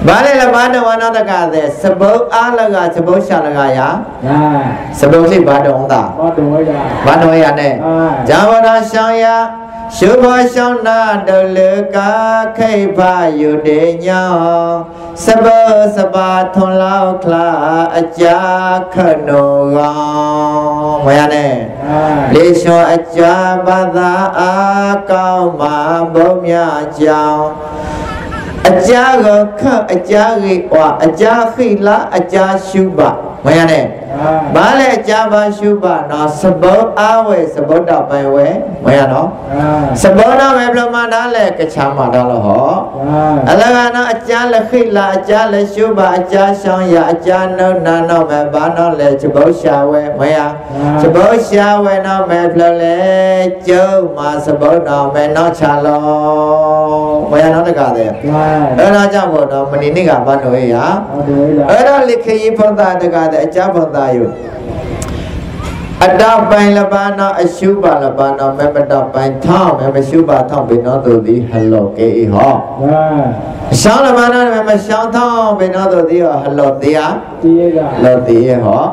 A: บ่
B: ได้
A: ละบ่นวันต
B: กา
A: แต่สบุอาละก็สบุชาละก็อย่าสบุสิบ่
B: ดองตาบ่ดองอย่าบ่ดอง
A: อย่าเนี่ยจาวราชางอย่า ရှုဘောရှောင်းနာတလေကာခိဖယုတေညောစဘစပါထွန်လောက်ခလာအကြာခနောကောင်ဝရနဲ့လေးလျှောအကြာဘာသာအာကောင်းမှာဘုံမြကြောင်အကြာကခအကြာကြီးဝအကြာခိလာအကြာရှုပါဝရနဲ့ဘာလဲကြာပါရှုပါနော်သဘောအဝေသဘောတော့ပိုင်ဝဲဝဲရနော်သဘောတော့ပဲပြမနာလဲကချာမတာလို့ဟောအလကနော်အကြာလက်ခိလာအကြာလက်ရှုပါအကြာဆောင်ရအကြာနုနာနော်ပဲဘာနော်လဲသဘောရှာဝဲဝဲရသဘောရှာဝဲနော်ပဲပြလဲကျုံမှာသဘောတော့ပဲနော်ချလုံးဝဲရနော်တကားတဲ့အဲ့ဒါကြောင့်ဘောတော့မဏိနိကဘာလို့ရအဲ့ဒါလက်ခိဖုန်တာတကားတဲ့အကြာဖုန်တာယောအတ္တပိုင်လဘာနာအရှုပါလဘာနာမမတပိုင်ထောင်းမမရှုပါထောင်းဘိနောတုသည်ဟလောကေဟော
B: အ
A: ရှောင်းလဘာနာမမရှောင်းထောင်းဘိနောတုသည်ဟလောတရား
B: တိယက
A: လောတိယဟော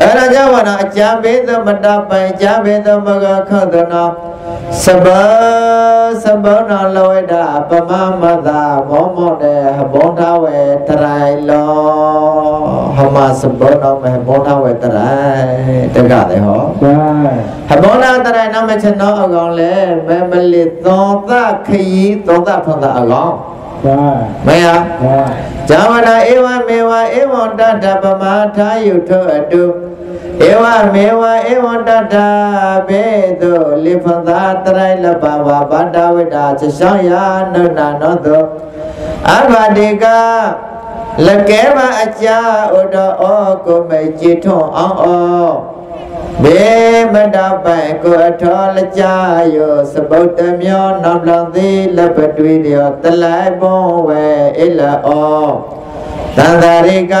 A: အဲ့ဒါကြောင့်ဘာနာအကြံဘေသမတပိုင်အကြံဘေသမဂခန္တနာ စပစပနာလဝေဒပမမသာမောမောတေဟဘောဓဝေတရိုင်လောဟမစပနောမေဘောဓဝေတရိုင်တကတယ်ဟောဟဘောဓတရိုင်နောမေချနောအကောင်လေမေမလစ်သောသခยีသောသဖသအကောင်မယဇာဝနာဧဝမေဝဧဝံတတပမထာယုထောအတု ဧဧဝမေဝဧဝံတတဘေတုလိဖသာတရိုင်လပဝဗန္တဝိတာချရှောင်းယာနုနာနောတောအဘတိကလကဲမအကြာဥတော်ဩကိုမေကြည်ထွန်အောင်ဩဘေမတပိုင်ကိုအထောလကြယောစပုတ်တမျောနောက်လောင်သည်လက်ပတွေးလျောတလိုက်ပွန်ဝဲအိလဩ တန်တာရိက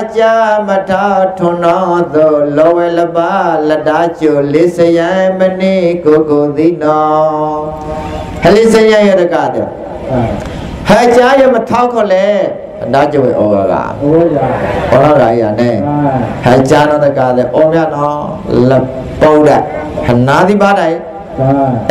A: အကြမထထွန်းတော်သို့လောဝဲလပါလတာကျိုလေးစရန်မနေကိုကိုသီတော်ဟလေးစရန်ရတကတဲ့ဟဲ့ကြားရမထောက်ခလဲဒါကြွေဩ
B: ဃာဩဃာ
A: ဩဃာရနဲ့ဟဲ့ကြားတော့တကတဲ့ဩမြတ်တော်လပုဒ်ဟနာတိပါတိုင်း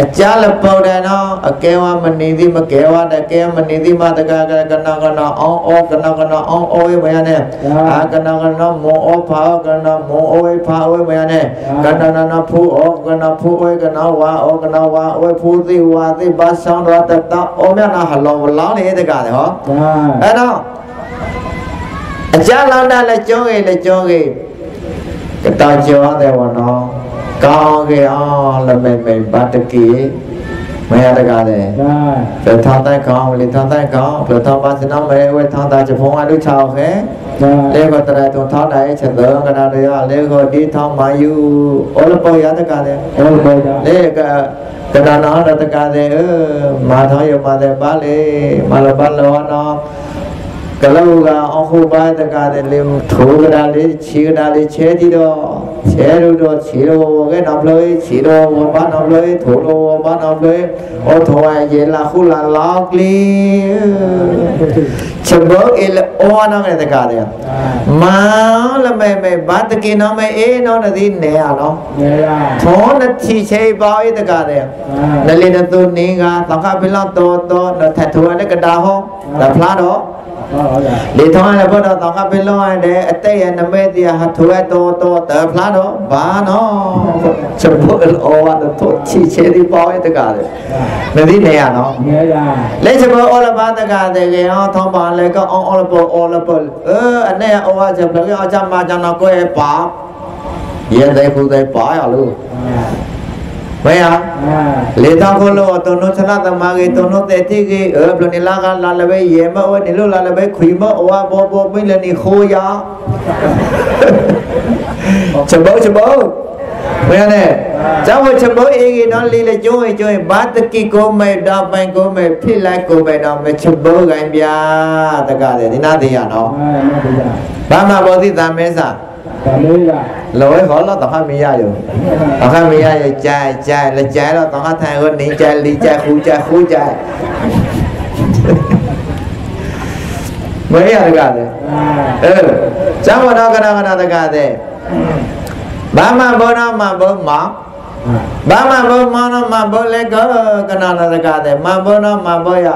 A: အကြားလပုတ်တယ်နော်အကဲဝမနေသည်မကဲဝတကဲမနေသည်မတကကကနကနအောင်ဩကနကနအောင်ဩဝေမယနဲ့အာကနကနမောဩဖာကနမောဩဝေဖာဝေမယနဲ့ကနနနဖူဩကနဖူဝေကနဝါဩကနဝါဝေဖူသိဝါသိဘာဆောင်တော့တတဩမြတ်နာဟလောလောင်းနေတဲ့ကလည်းဟော
B: อ่า
A: အဲ့တော့အကြလောင်းတာလည်းကျုံးကြီးလည်းကျုံးကြီးကတောင်ကျော်တယ်ဗောနော် ကောင်းကဲအောင်လမေမေဘာတကီမရတကားတယ်။ဒါထောင်းတိုက်ကောင်းလေထောင်းတိုက်ကောင်းဘလထောင်းပါစနောမဲဝဲထောင်းတာဂျပန်အလူချောင်းခဲလေကတရတုံထောင်းတိုင်းချက်သောကနာတွေရလေကိုဒီထောင်းမာယူအောလပေါ်ရတကားတယ်။
B: အောလပေါ်ရ
A: လေကကတနာရတကားတယ်မာထောင်းရပါတဲ့ပါလေမလပါလောနောကလောကအခုပါတကားတယ်လေထိုးကတာလေးခြေကတာလေးချဲကြည့်တော့ 제로로 지로게 남로이 지로 바 남로이 도로 바 남로이 오토와 예라 훌라 라클리 저거 일 오나게 되가래 마라메메 바트기노메 에노나디
B: 네야로 토나
A: 치 제바이 되가래 날리는 또 네가 당가 빌라 또또 너타투아네 가다호 나플라로 လေထောင်းရဘောတော့တောင်ကပင်လုံးရတဲ့အတိတ်ရနမဲတရားဟာထွဲတော်တော်တဖလားတော့ဘာနော်ချက်ဖို့လောဝတ်တော့ချီချေဒီပေါ်ရတကားလေမသိနေရနော်လေချက်ဖို့အော်လပါတကားတဲ့ကေဟောထောင်းပါလေကအော်အော်လပေါ်အော်လပေါ်အဲအနဲ့အော်ဝါချက်ဘလောက်အချမ်းမချမ်းတော့ကိုယ်ပါရဲ့တဲ့ခုတဲ့ပါရလို့ భయా లేదాకోలో తొన్నో చలా తమాగే తొన్నో తెతిగి ఏ ప్లనిలాగా లాలబే ఏమో నిలు లాలబే ఖుయిమో ఓవా బో బో మిలని
B: ఖోయా చబో చబో భయానే చబో చబో ఏగి
A: నో లీలే జోయ్ జోయ్ బాతకి కోమే డాపై
B: కోమే ఫిలై కోమే నా మె చబో గైం
A: బ్యా తగా దే నినా దేయా నో బామా బోధి తామేసా တခါမရရကြိုင်ကြိုင်လက်ကြိုင်တော့တခါထိုင်ကိုနေကြိုင်လီကြိုင်ခူကြိုင်ခူကြိုင်မရရတကားတဲ့
B: อ่า
A: အဲဇာဝရကရကရတကားတဲ့ဘာမှဘောနာမဘောမဘာမှဘောမနာမဘောလေကကနာတကားတဲ့မဘောနာမဘောရ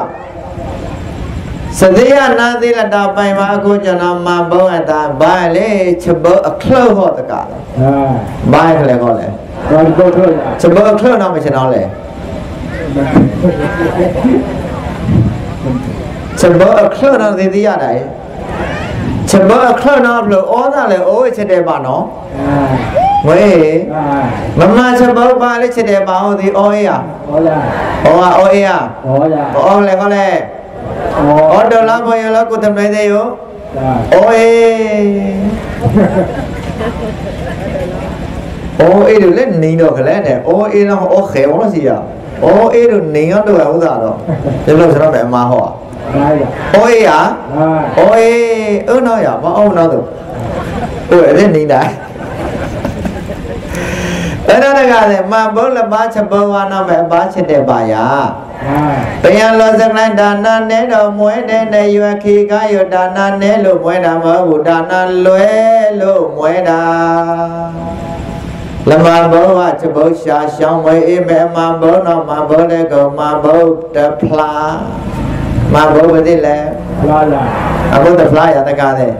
A: စသေယနာသေလတာပိုင်ပါအခုကျွန်တော်မဘုံအတာဘာလေချဘအခလောက်ဟောတက
B: လား
A: ဘာခလဲခေါ်လဲ
B: ဘာတော့ထွက်
A: ချဘအခလောက်တော့မချင်တော့လေချဘအခလောက်တော့သေသေးရတာရဲ့ချဘအခလောက်တော့ဘလို့ဩတာလေဩချစ်တယ်ပါနော်ဝေးမမချဘဘာလေချစ်တယ်ပါဟုတ်ဒီဩအေးရ
B: ဩလား
A: ဩကဩအေးရ
B: ဩလား
A: ဩလေခေါ်လဲ ဩဒေါ်လာပေါ်ရလားကိုတမိုင်း
B: သေးရော
A: ဩအေးဩအေးတို့လည်းနေတော့ခလဲနဲ့ဩအေးတော့ဩခဲဝလို့စီရဩအေးတို့နေရတော့ဟုတ်တာတော့ဒီလိုဆိုတော့ဘယ်မှာဟောဩအေးရဩအေးဥနောက်ရမအောင်နောက်တော့ဟိုအဲ့နေတိုင်း အဲ့ဒါတကလည်းမဘုလပါချဘောဝါနာမဲ့ပါချစ်တဲ့ပါယာဘယံလောစကလိုက်ဒါနာနဲ့တော့မွဲတဲ့နဲ့ရွယ်ခေကရဒါနာနဲ့လို့မွဲတာမဟုတ်ဘူးဒါနာလွဲလို့မွဲတာလမဘောဝချဘောရှာရှောင်းဝဲအေမဲမဘောတော့မဘောတဲ့ကောမဘောတဖလာမဘောပတိလဲ
B: ဖလာလာ
A: အဘုတဖလာရတကားတဲ့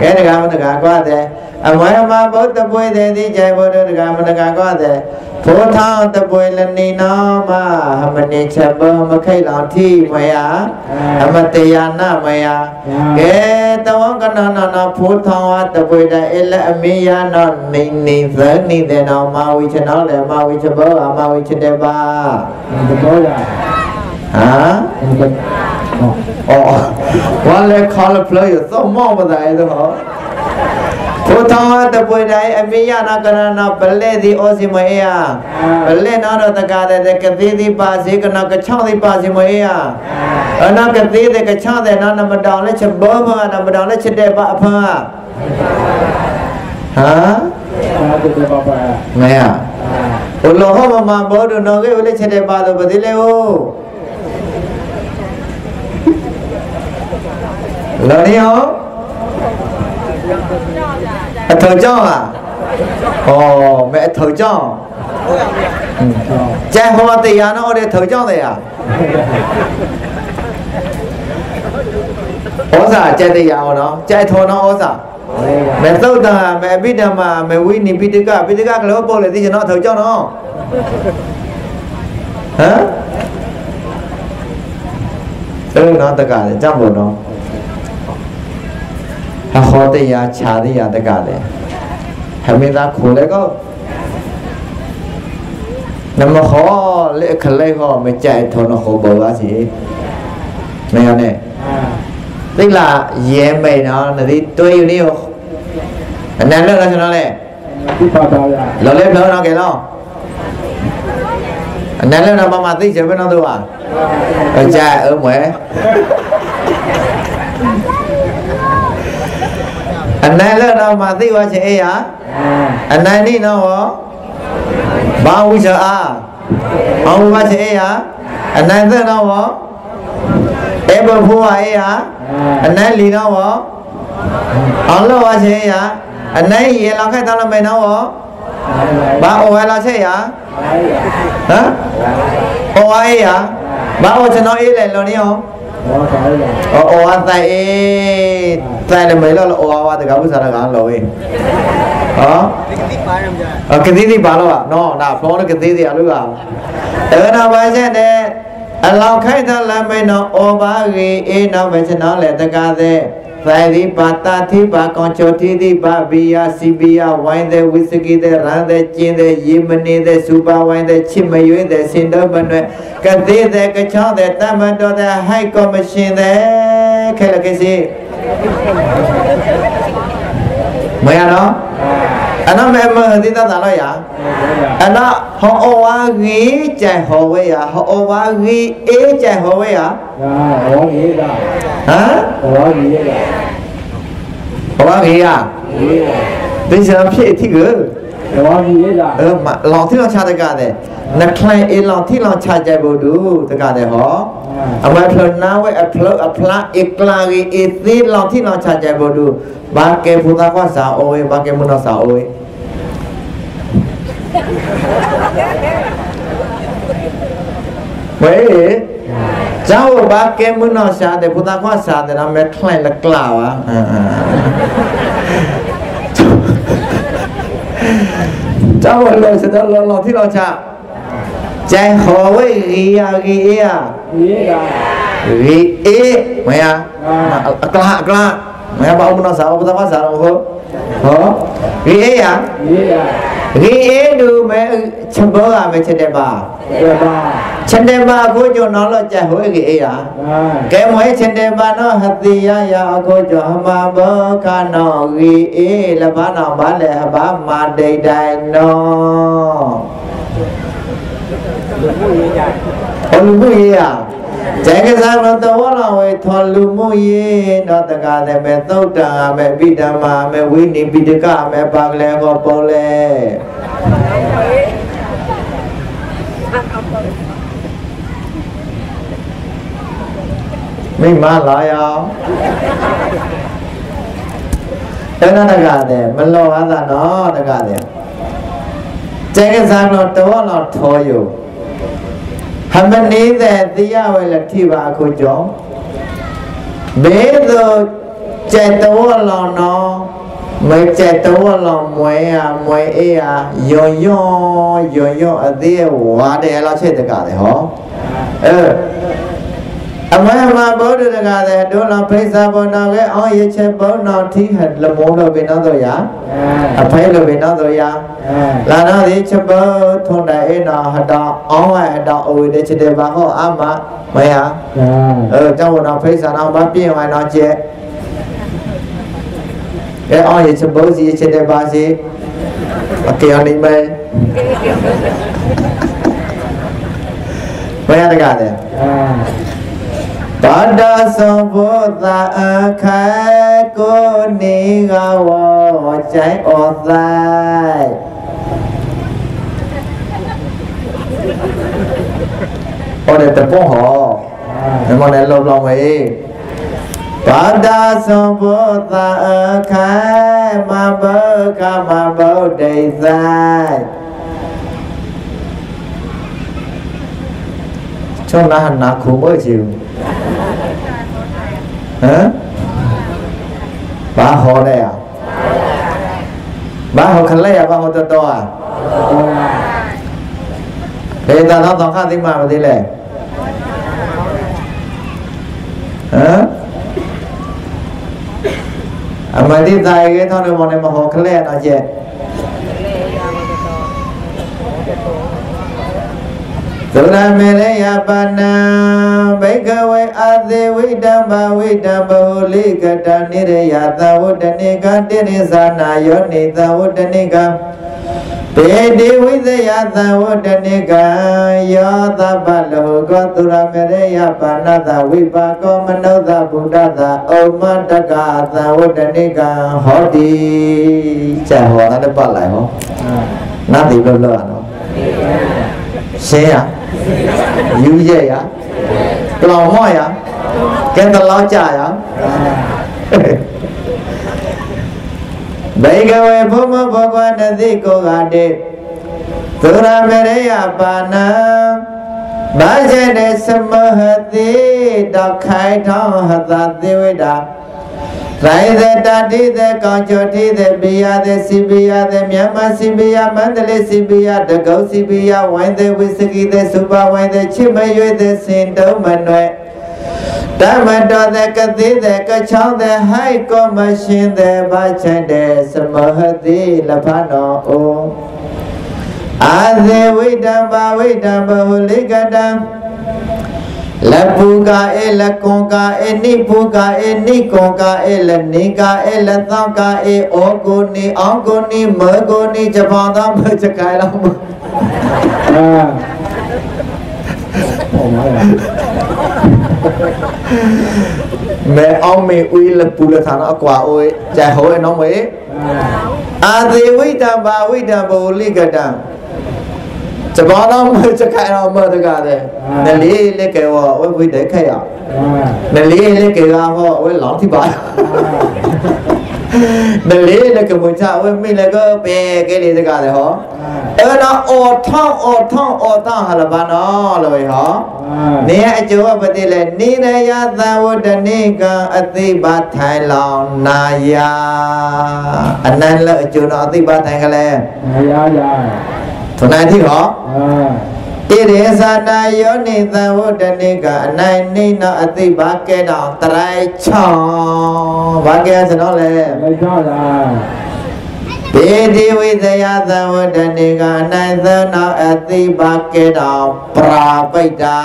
A: ကဲတကားမတကားကွာတဲ့ အမွဲမဘုဒ္ဓပွေတဲ့ဒီကြိုင်ဘုဒ္ဓတကားမတကားကွာတဲ့ဖဘောထောင်းတပွေလနေနာမဟမနေချက်ဘမခိတ်လောင်တိမယအမတယနာမယကဲတဝကနနနဖိုးထောင်းဝတပွေတအလအမေယနောနေနေသနေတဲ့နောမဝိချနောလေမဝိချဘောအမဝိချတဲ့ပါ
B: ဒီတော့ရ
A: ဟမ်
B: ဒီကဟော
A: အော်ဝါလေခေါ်လဖလို့ရသောမောမတဲ့တော့ ဖိုးထောင်းဝတပွေတဲ့အမေယနာကနနပလဲဒီဩစီမအေယပလဲနောတော့တကားတဲ့ကတိတိပါစေကနကချောင်းတိပါစီမအေယအနာကသေးတဲ့ကချတဲ့နာနမတောင်လက်ချက်ဘောမနမတောင်လက်ချက်တဲ့ပါအဖာဟမ်
B: သာတူတယ်ပါပါ
A: မယဘလောဟမမဘောဒနောကေလက်ချက်တဲ့ပါလို့ပတိလေဟုတ်လော်ရောအ ထောက်ကြောင်းလားဩမဲအထောက်ကြောင်းကျန်ဟောတရားနော်တဲ့ထောက်ကြောင်းတဲ့ဟာဩဇာကျက်တရားဟောနော်ကျက်ထောနော်ဩဇာမေသုတ်တံမေအပိဓမ္မာမေဝိနိပိတကပိတကကလောပေါ်လေသိချင်တော့ထောက်ကြောင်းတော့ ဟမ်အဲ့တော့တကလည်းကြောက်လို့တော့ဟာခေါ်တရားခြာတရားတကလည်းဟမင်းသားခိုးလေကောနမခေါ်လေခလေခေါ်မကြိုက်ထုံတော့ဟောပေါ်ပါစီမရနဲ့သိလားရဲမိန်နော်နဒီတွေးယူနေရောအနန္တကကျွန်တော်လေ
B: ဒီပါပါရ
A: လော်လေပြောတော့ကဲလောအနန္တတော့မမသိချင်ဘယ်တော့တော့အကြအောင်မွယ် အနန္တတော့မသိပါချင်အေးရအနန္တိနော်ဟောဘာဝိချာဘာဝိပါချင်အေးရအနန္တတော့ဟောအေဘဖို့အေးရအနမ်းလီတော့ဘောအောင်လို့ပါချင်းရအနမ်းရေလောက်ခိုက်တော့လို့မယ်နော်ဘောဘာအိုဝဲလောက်ချက်ရဟမ်အိုဝါအေးရဘာအိုကျွန်တော်အေးလေလွန်နေအောင်
B: ဟောပါရ
A: အိုအိုဝါတိုင်အေးတိုင်လည်းမေလို့အိုဝါဝါတကဘူးစားရကောင်လို့ဝေးဟောအကတိတိပါလို့อ่ะနော်ဒါဖုန်းကတိတိအလို့อ่ะအဲ့တော့ဘာချက်တဲ့အလောက်ခိုက်တော့လည်းမယ်နော်အိုဘာကြီးအေးတော့ပဲကျွန်တော်လည်းတကားတဲ့ဖို င်ဒီပါတာတိပါကောင်ချိုတိတိပါဘီယာစီဘီယာဝိုင်းတဲ့ဝီစကီတဲ့ရန်တဲ့ကျင်းတဲ့ရေမနေတဲ့စူပါဝိုင်းတဲ့ချစ်မရွေးတဲ့စင်တော့ဘနွယ်ကသေးတဲ့ကချောင်းတဲ့တမတော်တဲ့ဟိုက်ကော်မရှင်တဲ့ခဲလကစီမရနော် အနမေမဟဒီတာလာရအနာဟောဝါဂီကြိုင်ဟောဝဲရဟောဝါဂီအေးကြိုင်ဟောဝဲရ
B: ဒါဟောရေးတာ
A: ဟမ်
B: ဟောရေးတာ
A: ဟောဝါဂီရ
B: ရေးတာ
A: ဒီစံဖြစ်တိက
B: ဟောရေး တာ
A: เออมาลองที่เราชาตะกะเดนักคลายเอลองที่เราชาใจบ่ดูตะกะเดฮอအမဖလနာဝဲအဖလအဖလာအကလာရီအသီလောင်ที่เราชาใจบ่ดูဘာကေဖူတာကွာစာအိုဝဲဘာကေမနောစာအိုဝဲဝဲเจ้าဘာကေမနောစာတဲ့ဖူတာကွာစာတဲ့နာမဲคลายละกล่าวอ่ะ เจ้าเลยสุด็จเรที่เราจะใจขอไว้กียากีเอียกีเอไหมียะ
B: กล้า
A: กล้าเมียบอกมุนาสาวบอกภาษาเราเหร
B: อเกี
A: เอีย ဒီအေတူမဲချက်ဘောကမဲချက်တဲ့ပါချက်တဲ့ပါကိုကြောင့်တော့ကြဟွေးကြီးအေး
B: ရာ
A: ကဲမွေးချက်တဲ့ပါတော့ဟတိယရာကိုကြောင့်ဟမဘောကနောဂီအေးလဘာနောဘာလဲဟဘာမာဒိတ်တိုင်နော
B: ဘုံဘူးရေး
A: ရ ဇေကစားတော့တဝလောဝေထောလူမှုရေးတော့တကားတယ်မဲ့သုတ်တံမဲ့ပိဓမ္မာမဲ့ဝိနိပိတကမဲ့ပါကလေးကိုပေါ်လေမိမလာရအောင်တဏ္ဍတကားတယ်မလောဟာသနော်တကားတယ်ဇေကစားတော့တဝလောထောယုဟ မနေသက်တရားဝဲလထိပါအခုကြောင့်ဘေးသို့ကျက်တော်လောင်တော်မကျက်တော်လောင်မွဲရမွဲအေးရယွန်ယွန်ယွန်ယွန်အသေးဝါတယ်လောက်ချက်တကတယ်ဟောအဲ အမမဘုဒ္ဓတကတဲ့ဒုလဖိစာဘုံတော်ရဲ့အောင်ရချက်ဘုံတော်ထိဟလမောတော်ဘိနောတော်ရာအဖိုင်လိုဘိနောတော်ရာလာတော့ဒီချက်ဘုံထုံတဲ့အိနော်ဟတော်အောင်ဝဟတော်အဝိတဲ့ချက်တဲ့ဘာဟောအမမယအဲကျောင်းတော်ဖိစာတော်မပြည့်ဝတော့ကျက်အဲအောင်ရချက်ဘုံစီချက်တဲ့ပါစီအကေအနိမဲမယတကတဲ့ဘာဒသောဘောသာအခါကိုနေ ကဝချိုင်ဩဆိုင်ဟောတဲ့တပွန်ဟောဒီမနဲ့လောလောဝေးဘာဒသောဘောသာအခါမဘောကမဗုဒ္ဓိဆိုင်ချုံနာနာခုမချီ ဟမ်ဘာဟောလဲอ่ะဘာဟောခလဲရဘာဟောတတော်อ่ะဘယ်သာတော့တော့ခသိမှမသိလဲဟမ်အမတိတာရေထောင်းနေမနေမဟောခလဲတော့ကျက် သုရမေရယပါဏံဘိကဝေအာသေဝိတံဘဝိတံဘဟုလိကတနိရယသဝတ္တနိကတိရိသနာယောနိသဝတ္တနိကပေတိဝိဇယသဝတ္တနိကယောသဗ္ဗလောကောသုရမေရယပါဏသဝိပါကောမနုဿဗုဒ္ဓသဩမတကသဝတ္တနိကဟောတိကျဟောတယ်ပတ်လိုက်ဟောနာတိလို့လို့ရနော်ရှင်းရ ယူရဲ့ရပလောင်မော့ရကဲတလောက်ကြရဘေကဝေဘုမဘောဂဝတတိကိုကတိသုရမေရယပါဏံဘာဇေနသမဟတိတောက်ခိုင်ထောင်းဟသသေဝိတာ ရိုင်းတဲ့တတိတဲ့ကောင်းကျော်တိတဲ့ဘီယာတဲ့စီဘီယာတဲ့မြန်မာစီဘီယာမန္တလေးစီဘီယာတကုတ်စီဘီယာဝိုင်းတဲ့ဝိစကီတဲ့စူပါဝိုင်းတဲ့ချစ်မရွေတဲ့စင်တုံးမနွယ်တမတော်တဲ့ကတိတဲ့ကချောင်းတဲ့ဟိုက်ကောမရှင်တဲ့ဘာချန်တဲ့သမဟတိလဖနောအိုအာသေဝိတံဘာဝိတံဘဟုလိကတံ လပုကာအေလကွန်ကာအေနိပုကာအေနိကွန်ကာအေလနိကာအေလသောကာအေဩကိုနိအောင်ကိုနိမေကိုနိဂျပန်သားမချခိုင်လောက်မ
B: အာဟောမှာလား
A: မဲအောင်မေဦးလပူလထာနာကွာအိုကြဟောနော်မေအာသေဝိတံဘာဝိတံဘောလိကတံ ဂျပန်သားမချခိုင်လောက်မတကားတဲ့နလေးလက်ကေဝဝိဝိတဲ့ခဲ့ရ
B: အာ
A: နလေးလက်ကေကဟောဝဲလောင်းတိပါနလေးလက်ကမချဝဲမိလကပဲကဲလေတကားတဲ့ဟောအဲ့တော့အော်ထောင်းအော်ထောင်းအော်တောင်းဟာလဘာနော်လို့ဟော
B: အာ
A: နေအကျိုးပတိလေနေရယသဝတ္တနေကအသိပါထိုင်လောင်နာယအနန္တအကျိုးတော့အသိပါထိုင်ကလေး
B: မရရ
A: ထုံနိုင်တိဟော
B: အာ
A: ဣရေသနာယောနေသဝတ္တနေကအနိုင်နေနောအသိပါကဲတော့တရိုက်ချောင်းဘာကဲစတော့လေ
B: လိုက်ကြလား
A: ပေတိဝိသယသဝတ္တနေကအနိုင်သနောအသိပါကဲတော့ပရာပိတ္တာ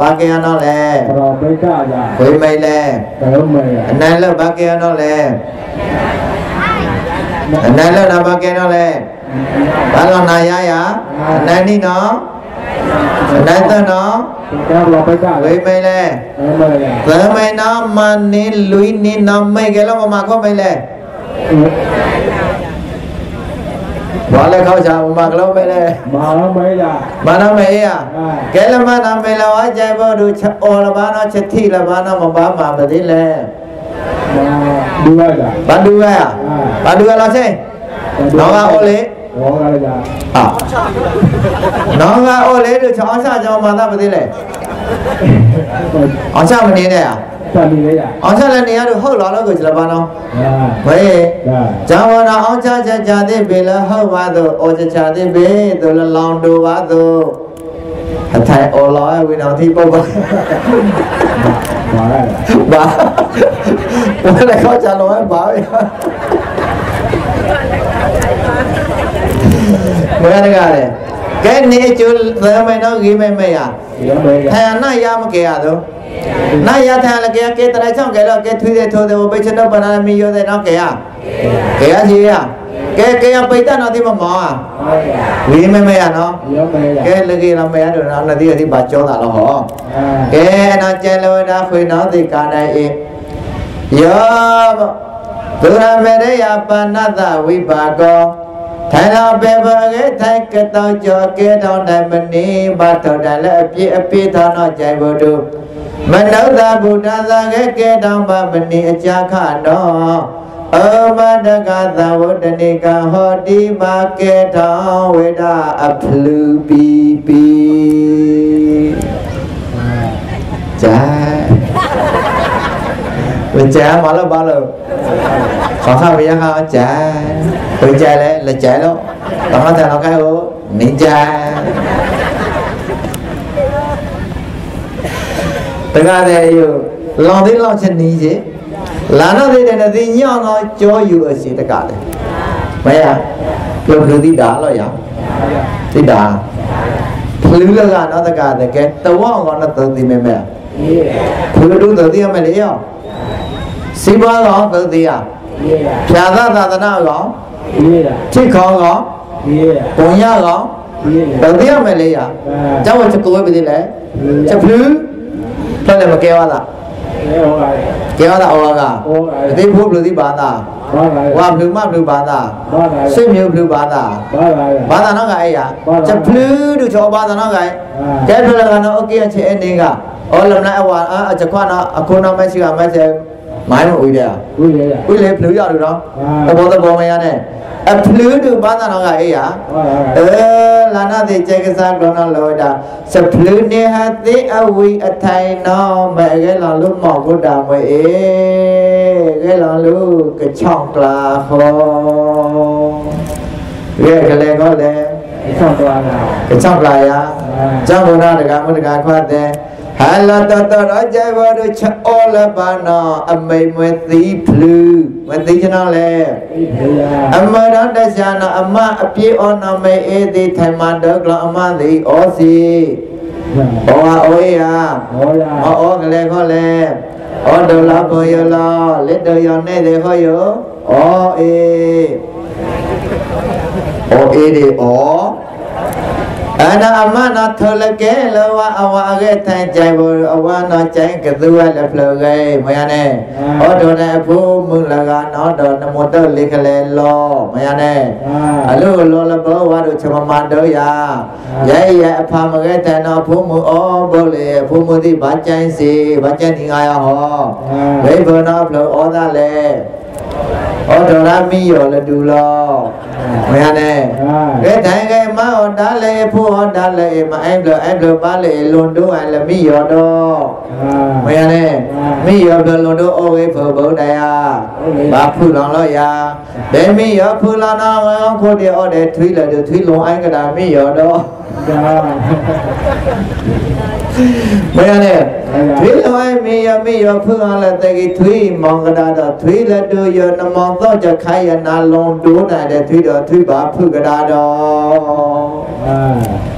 A: ဘာကဲတော့လေ
B: ပရောပိတ်ကြကြ
A: ဝိမိတ်လေ
B: ဘယ်လိုမဲရ
A: အနန္တဘာကဲတော့လေအနန္တနာဘာကဲတော့လေ ဘာလို့နာရရအနန္တိနော်အနန္တနော်
B: ကဲပရောပိတ်ကြ
A: ဝိမိတ်လေ
B: ဘယ်မဲရ
A: သမေနာမနိလူနိနမေကလောမမကောမိတ်လေဘာလဲခေါချာမမကလောမိတ်လေ
B: မာရမဲရ
A: မနမေယကဲလမနာမေလဝါကြိုင်ဘောတို့အော်လဘာနောချက်တိလဘာနောမဘာမှာပတိလေ
B: မာဒူရကြ
A: ဘာဒူရဘာဒူရလားချင်းနောကအိုလေ
B: ဟောရကြ
A: ဟာနောကအိုလေတို့ချောင်းချောင်းမှာသာပတိလေအောင်ချမနေနဲ့อ่ะ
B: အဆက်ပြီးလေရ
A: အောင်ချက်လည်းနေရတော့ဟုတ်လားလို့ကိုကျလပါနော်
B: အာ
A: ဝေး
B: ဒါ
A: ဇာဝရအောင်ချချချသည်ပေလဟုတ်ပါသောအောချချသည်ပေသူလလောင်တူပါသောအထိုင်အော်လာဝိနာတိပုပ္ပ
B: ပါရ
A: ဘာဘယ်လဲခေါ်ကြလို့ဘာပဲ မရတကားလေကဲနေကျိုးသမယ်တော့ကြီးမဲမဲရ
B: ရမေရ
A: ထာနာရမကေရတော့နာရထာလကေကေတရချောင်းကေတော့ကေထွေးတဲ့ထိုးတဲ့ပိတ်ချတော့ပနာမီရောတဲ့တော့ကေရကေရကြီးရကေကေရပိတ်တနော်ဒီမမောอ่ะ
B: ပါရ
A: ဝီမဲမဲရနော်
B: ရမေရ
A: ကဲလကေရမဲရတော့နော်နဒီအဒီပါကြောတာလို့ဟော
B: အာ
A: ကဲအနာကျန်လောနာခွေနောတိကာနိုင်ဧယောဒုရမေရယပဏတ္တဝိပါကော ထဏပေပကေထိုက်ကတောကြောကဲတော်၌မနေမထောတလည်းအပြည့်အပြည့်သောတော့ကြိုင်ဘုဒ္ဓမနုဿဗုဒ္ဓသာကေကဲတော်မမနေအကြခတော်အမတကသဝတ္တနိကဟောတိမကေထောဝေဒအဖလူပိပိဇာဝေဇာမလဘလခေါခဝေယခဇာ Pejale là chạy lắm. Tao hóa thằng nó cái ô Ninja. Thực ra thì ờ, lo thế lo chân ní chứ. Là nó thế này là đi nhỏ nó cho dù ở xí tất cả đấy Mấy à? Lúc thứ tí đá lo dạ Tí đá. Lưu lưu là nó tất cả đấy Cái tàu hóa ngon nó tự tìm mẹ mẹ. Thứ đúng tự tìm mẹ lý không Sĩ bó gõ tự tìm à? Phá ra ra ta nào gõ ရေးတာချစ်ခေါင်းကောင်
B: ရေး
A: တာပုံရကောင်
B: ရေး
A: တာဘယ်တရားမလဲရကျောင်းဝချက်ကိုဝဲပြီလေချက်ဖလူဖလက်မကဲဝါလားကဲဝါလားဩဝါကတိဖို့ဘလူတိဘာသာဝါဘလူမဘလူဘာသာစိတ်မျိုးဘလူဘာသာဘာသာနောက်ကအရာချက်ဖလူတို့ချောဘာသာနောက်ကကဲဖလက်ကတော့အိုကေအချေအနေကဩလမနာအဝါအချက်ခွနာအခုနောက်မရှိကမဆဲ မိုင်းမဦးတယ်
B: ဝိရေရ
A: ဝိလေဖလူရလို့တော့သဘောသဘောမရနဲ့အဖလူတူဘာသာတော်ကအေးရ
B: ပါပါ
A: အဲလာနာတိចេကစားကောနလောတာစဖလူနေဟတိအဝိအထိုင်နောမဲကဲလောလူမောက်ဘုဒ္ဓမွေအေကဲလောလူကချောင်းကလာဟောရဲကလေးကောလေ
B: ဆောင်းသွားတာ
A: ကချောင်းကလာရကျောင်းဘုရားတကမတကခွတ်တဲ့ ဟာလာတတရကြဘရချအောလဘာနာအမိမွေသီဖလူမသိချင်တော့လေ
B: အေးဖေရ
A: အမရတဇာနာအမအပြေဩနမေဧတိထိုင်မတောကလအမတိဩစီဘောဟာဩေယ
B: ဟောရ
A: ဩဩကလေးခေါ်လေဩဒုလဘောယလောလက်တော်ယောနေတဲ့ဟောယောဩအေဩအေဒီဩ အနာအမနာထလကေလောဝအဝါကေထိုင်ကြိုင်ဘောအဝါနာကြိုင်ကသူဝလက်ဖလကေမယနဲ့ဩဒေါ်နဲ့အဖို့မူလကနောတော်နမောတောလေကလေးလောမယနဲ့အလုလောလဘောဝါတို့ချမမတောယာရဲရဲအဖာမကဲတန်တော်ဖုံမူဩဘုလေဖုံမူတိဘာကျိုင်းစီဘာကျိုင်းဒီငါရဟောဝိဘနာဖလောဩသာလေ ဩတော်ရမီယောလတူလောမရနဲ့ကဲတိုင်ကဲမဟောတာလေဖုဟောတာလေမအိုင်ဘလအိုင်ဘလပါလေလွန်တော့အလမီယောတော့မရနဲ့မီယောဘလွန်တော့ဩဝေဖဗုဒ္ဓယာဘာဖုလောင်လို့ယာဘယ်မီယောဖုလောင်နာဝံခိုတေဩတဲ့ထွေးလေထွေးလုံအိုင်ကတာမီယောတော့
B: ဒါ
A: မရနဲ့ထွေးလွိုင်းမေယမေယဖုအားလည်းတကယ်ထွေးမောင်ကတာတော့ထွေးလက်တို့ရနမောင်တော့ကြခိုင်ရနာလုံးတိုးနိုင်တဲ့ထွေးတော်ထွေးပါဖုကတာတော့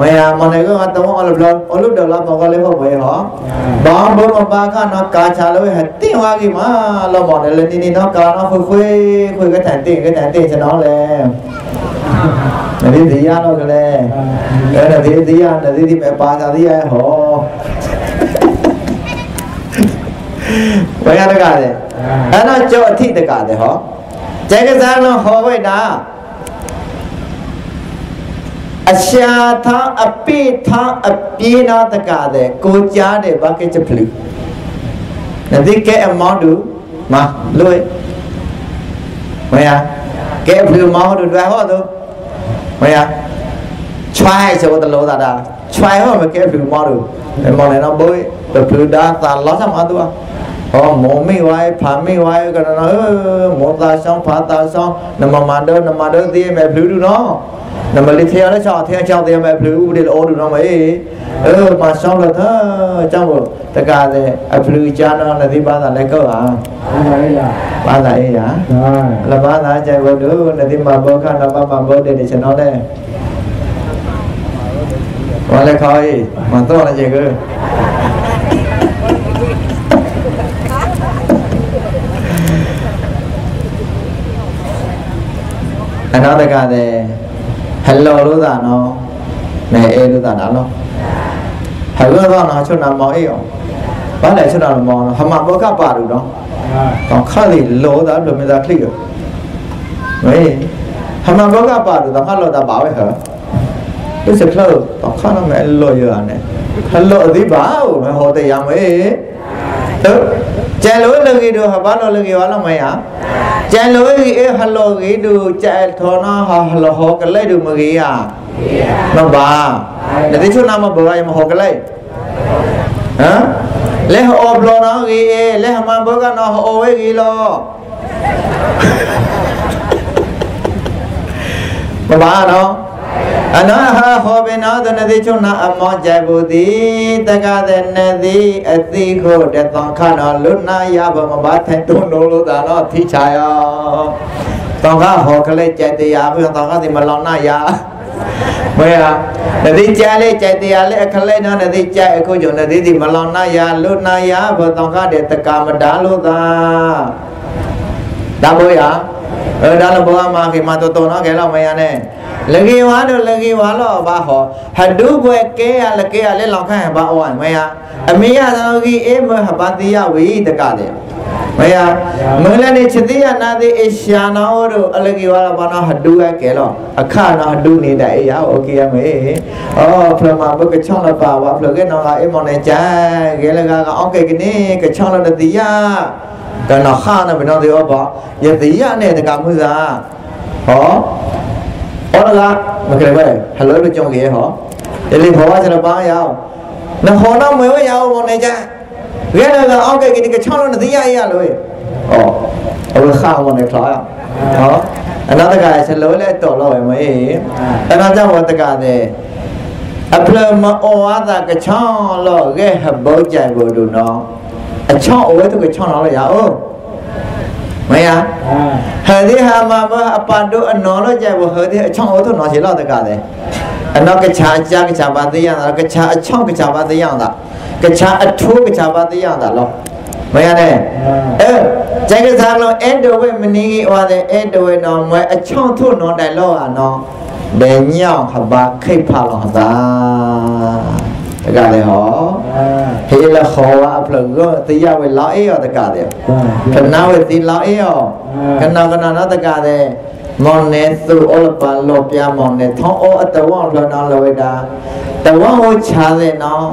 A: ဝမြနော်တကလေကနကနနမမဘောလောနော်ကြံလီပင်ဝဒိုင်ထောလီပင်ဝဒိုင်သံလီပင်ဝဒိုင်အင်းနော်လီပင်ဝေလကချောင်းသေးခောဩဟာဩအေယာမဩကလေးခေါ်လေဩဒေါလာဖာမယာမနေကတော့အလဘလအလုဒေါလာဖာကလေးဟောဘယ်ဟောဘာဘမပါကနော်ကာချာလို့ဟဲ့တင်ဝါကြီးမလောမော်လေနီနီနော်ကာနော်ဖွေဖွေဖွေကတန်တင်ကတန်တင်ကျွန်တော်လေဒီဒီရတော့ကလေးအဲ့ဒါဒီဒီရဒီဒီပဲပါတာဒီရဟောဘယ်ရတကလဲအဲ့တော့ကြောအထိတကတဲ့ဟောကျဲကစားလုံးဟောဝိတာ အရှာသာအပိသာအပြေနာတကတဲ့ကိုကြားတဲ့ဘာကချက်ဖလူနဒီကဲအမောင်းတူမလွေမယာကဲဖလူမောင်းတူတွေ့ဟောတော့မယာ try ဆိုတော့လောတာတာ try ဟောမကဲဖလူမောင်းတူမောင်းလည်းတော့ဘိုးဘဖလူဒါသာလောစမှာတော့ ဩမောမိဝိုင်းဖာမိဝိုင်းကရဏမောတာဆောင်ဖာတာဆောင်နမမန္တောနမတောသိရမယ်ဘလူးတူနော်နမလေးဖျားလည်းချောင်းအထင်းချောင်းသိရမယ်ဘလူးဥပဒေလောတူနော်မေအဲမဆောင်လို့သာကြောင့်မို့တကားတဲ့အဘလူးချာနော်လည်းဒီဘာသာလည်းကောက်ဟာ
B: ဘာ
A: သာရေး
B: ရာ
A: လဘာသာကြိုက်ဝလူနတိမဘောခနမမဘောတဲ့ကျွန်တော်လည်းဘာလဲခေါ်ရေးမတော်လည်းကြည့်ကြ အနာတကတဲ့ဟယ်လိုလို့သာနော်နဲအေးလို့သာနော်ဟယ်လိုတော့နော်ချွတ်နာမောင်အေးအောင်ဘာလဲချွတ်နာမောင်ဟမဘောကပါလို့နော်တော့ခါလေလောတာဘယ်မှာခလိရမေဟမဘောကပါတော့ခါလောတာပါဝဲဟာဒီစကလောတော့ခါနမဲလောရအနေဟလောအဒီပါမဟောတဲ့ရမေတော့ကျန်လို့လူကြီးတို့ဟဘာလို့လူကြီးဝါလို့မရကျန်လို့ကြီးအဲဟလောကြီးတို့ ကျန်ထောနာဟာဟလောဟောကလေးတို့မကြီးရမပါတတိချုနာမဘောရမဟောကလေးဟမ်လဲဟောဘလောနော်ကြီးလဲဟမဘောကနော်ဟောဝဲကြီးလောမပါနော် အနာဟာဟောဘိနာသနတိချုနာအမောကြဘူးတိတကတဲ့နတိအသိကိုတသံခနောလုနာယဘမဘာထန်တုံလို့လို့သာနော်ထိချာယောတောင်ကဟောကလေးကြက်တရားပြီးတောင်ကဒီမလောင်နာယာမရနတိကြလေကြက်တရားလေအခလေးနော်နတိကြက်အခုကြောင့်နတိဒီမလောင်နာယာလုနာယဘတောင်ကတဲ့တကာမဒါလို့သာဒါမို့ရ အဲဒါလည်းဘောမှာခေမတော်တော်နော်ကဲတော့မရနဲ့လကေဝါတို့လကေဝါလောဘာဟောဟဒုဘွယ်ကဲရလကေရလဲလောင်ခန့်ဘာအဝမရအမေရသောကြီးအေမဟပတိယဝိတကတဲ့မရမင်္ဂလာနေချတိယနာတိအရှာနာဟောတို့အလကေဝါဘာနာဟဒုကဲလောအခနာဟဒုနေတဲ့အေးရโอเคရမေအော်ဖလမဘကချောင်းလပါဝါဖလကေနောလာအေမောနေကြကဲလကကအောက်ကေကနေကချောင်းလတတိယ တော့နောက်ခါနဲ့ဘယ်တော့ဒီဩဘောယတိယနဲ့တကမှုစာဟောဩလာမကြဲပဲဟယ်လိုလို့ကြောင်းကြီးဟောယလိဘောဝကျွန်တော်ပါရအောင်နခေါတော့မွေဝရအောင်လို့နေကြရဲတော့အောက်ကကိကချောင်းလို့တိယရလို့ဩအော်ခါဝင်ထားရ
B: ဟ
A: ောအနာတကရဆလုံးလဲတော်တော့ပဲမေးအနာကြောင့်ဝတကတဲ့အပလမဩဝါဒကချောင်းလို့ရဲဟဘောကြိုင်ဘူးတို့နော် အချောင်းအဝဲတကချောင်းလောရအောင်မရဟဲ့ဒီဟာမဘအပန်တို့အနော်လို့ကြိုက်ဘူးဟဲ့ဒီအချောင်းအော်တော့နော်ချေလောက်တကတယ်အနောက်ကချာအကြကချာပါသေးရတာကချာအချောင်းကချာပါသေးရတာကချာအထိုးကချာပါသေးရတာလောမရနဲ့အဲကျန်ကစားလို့အဲ့တော်ဝဲမနီကြီးဟောတဲ့အဲ့တော်ဝဲတော့မွဲအချောင်းထို့နော်တိုင်လောဟာနော်ဘယ်ညောင်းဟဘာခိတ်ဖာလောသာ တကလည်းဟောဟေးလခေါ်ဝအပလကောတရားဝဲလာအေးရတကတယ်ကနာဝတိလောအေယောကနာကနာနတကတဲ့မောင်နေသူအလပလောပြမောင်နေထောင်းအတဝလောနာလဝေတာတဝဟောချာတဲ့နော်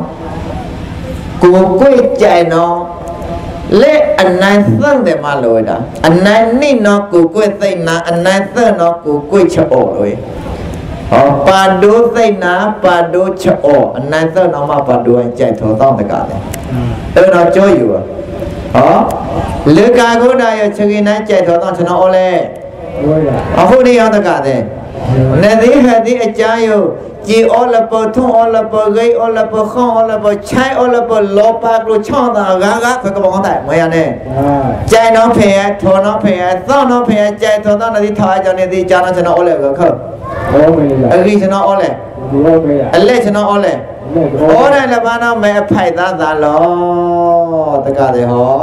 A: ကိုကိုကြိုင်နော်လေအနိုင်သန့်တယ်မလောဝေတာအနိုင်နိနော်ကိုကိုသိနာအနိုင်သန့်နော်ကိုကိုချော်လို့ ဟောပါဒိုသိနာပါဒိုချော်အနိုင်သန့်နော်မပါဒိုအကြိုက်ထောတော့တကတယ်အဲ့တော့ကြောယူပါဟောလေကာကိုဒါရချကိနိုင်ကြိုက်တော်တော့ကျွန်တော်ဩလဲအခုနေရတကတဲ့နေသည်ဟသည်အကြယုကြည်ဩလပထုံဩလပဂိဩလပခေါဩလပချိုင်ဩလပလောပါကလို့ချောင်းတာဂါဂါခွကဘောတဲ့မရနဲ့ကြိုင်တော့ဖေရထောတော့ဖေရသောတော့ဖေရကြိုက်တော်တော့နေသည်ထားကြနေသည်ကြာတော့ကျွန်တော်ဩလဲခက် အဂိကျွန်တော်ဩလဲအလက်ကျွန်တော်ဩလဲဩရလဘာနာမဲဖိုက်သားသာလောတကတဲ့ဟော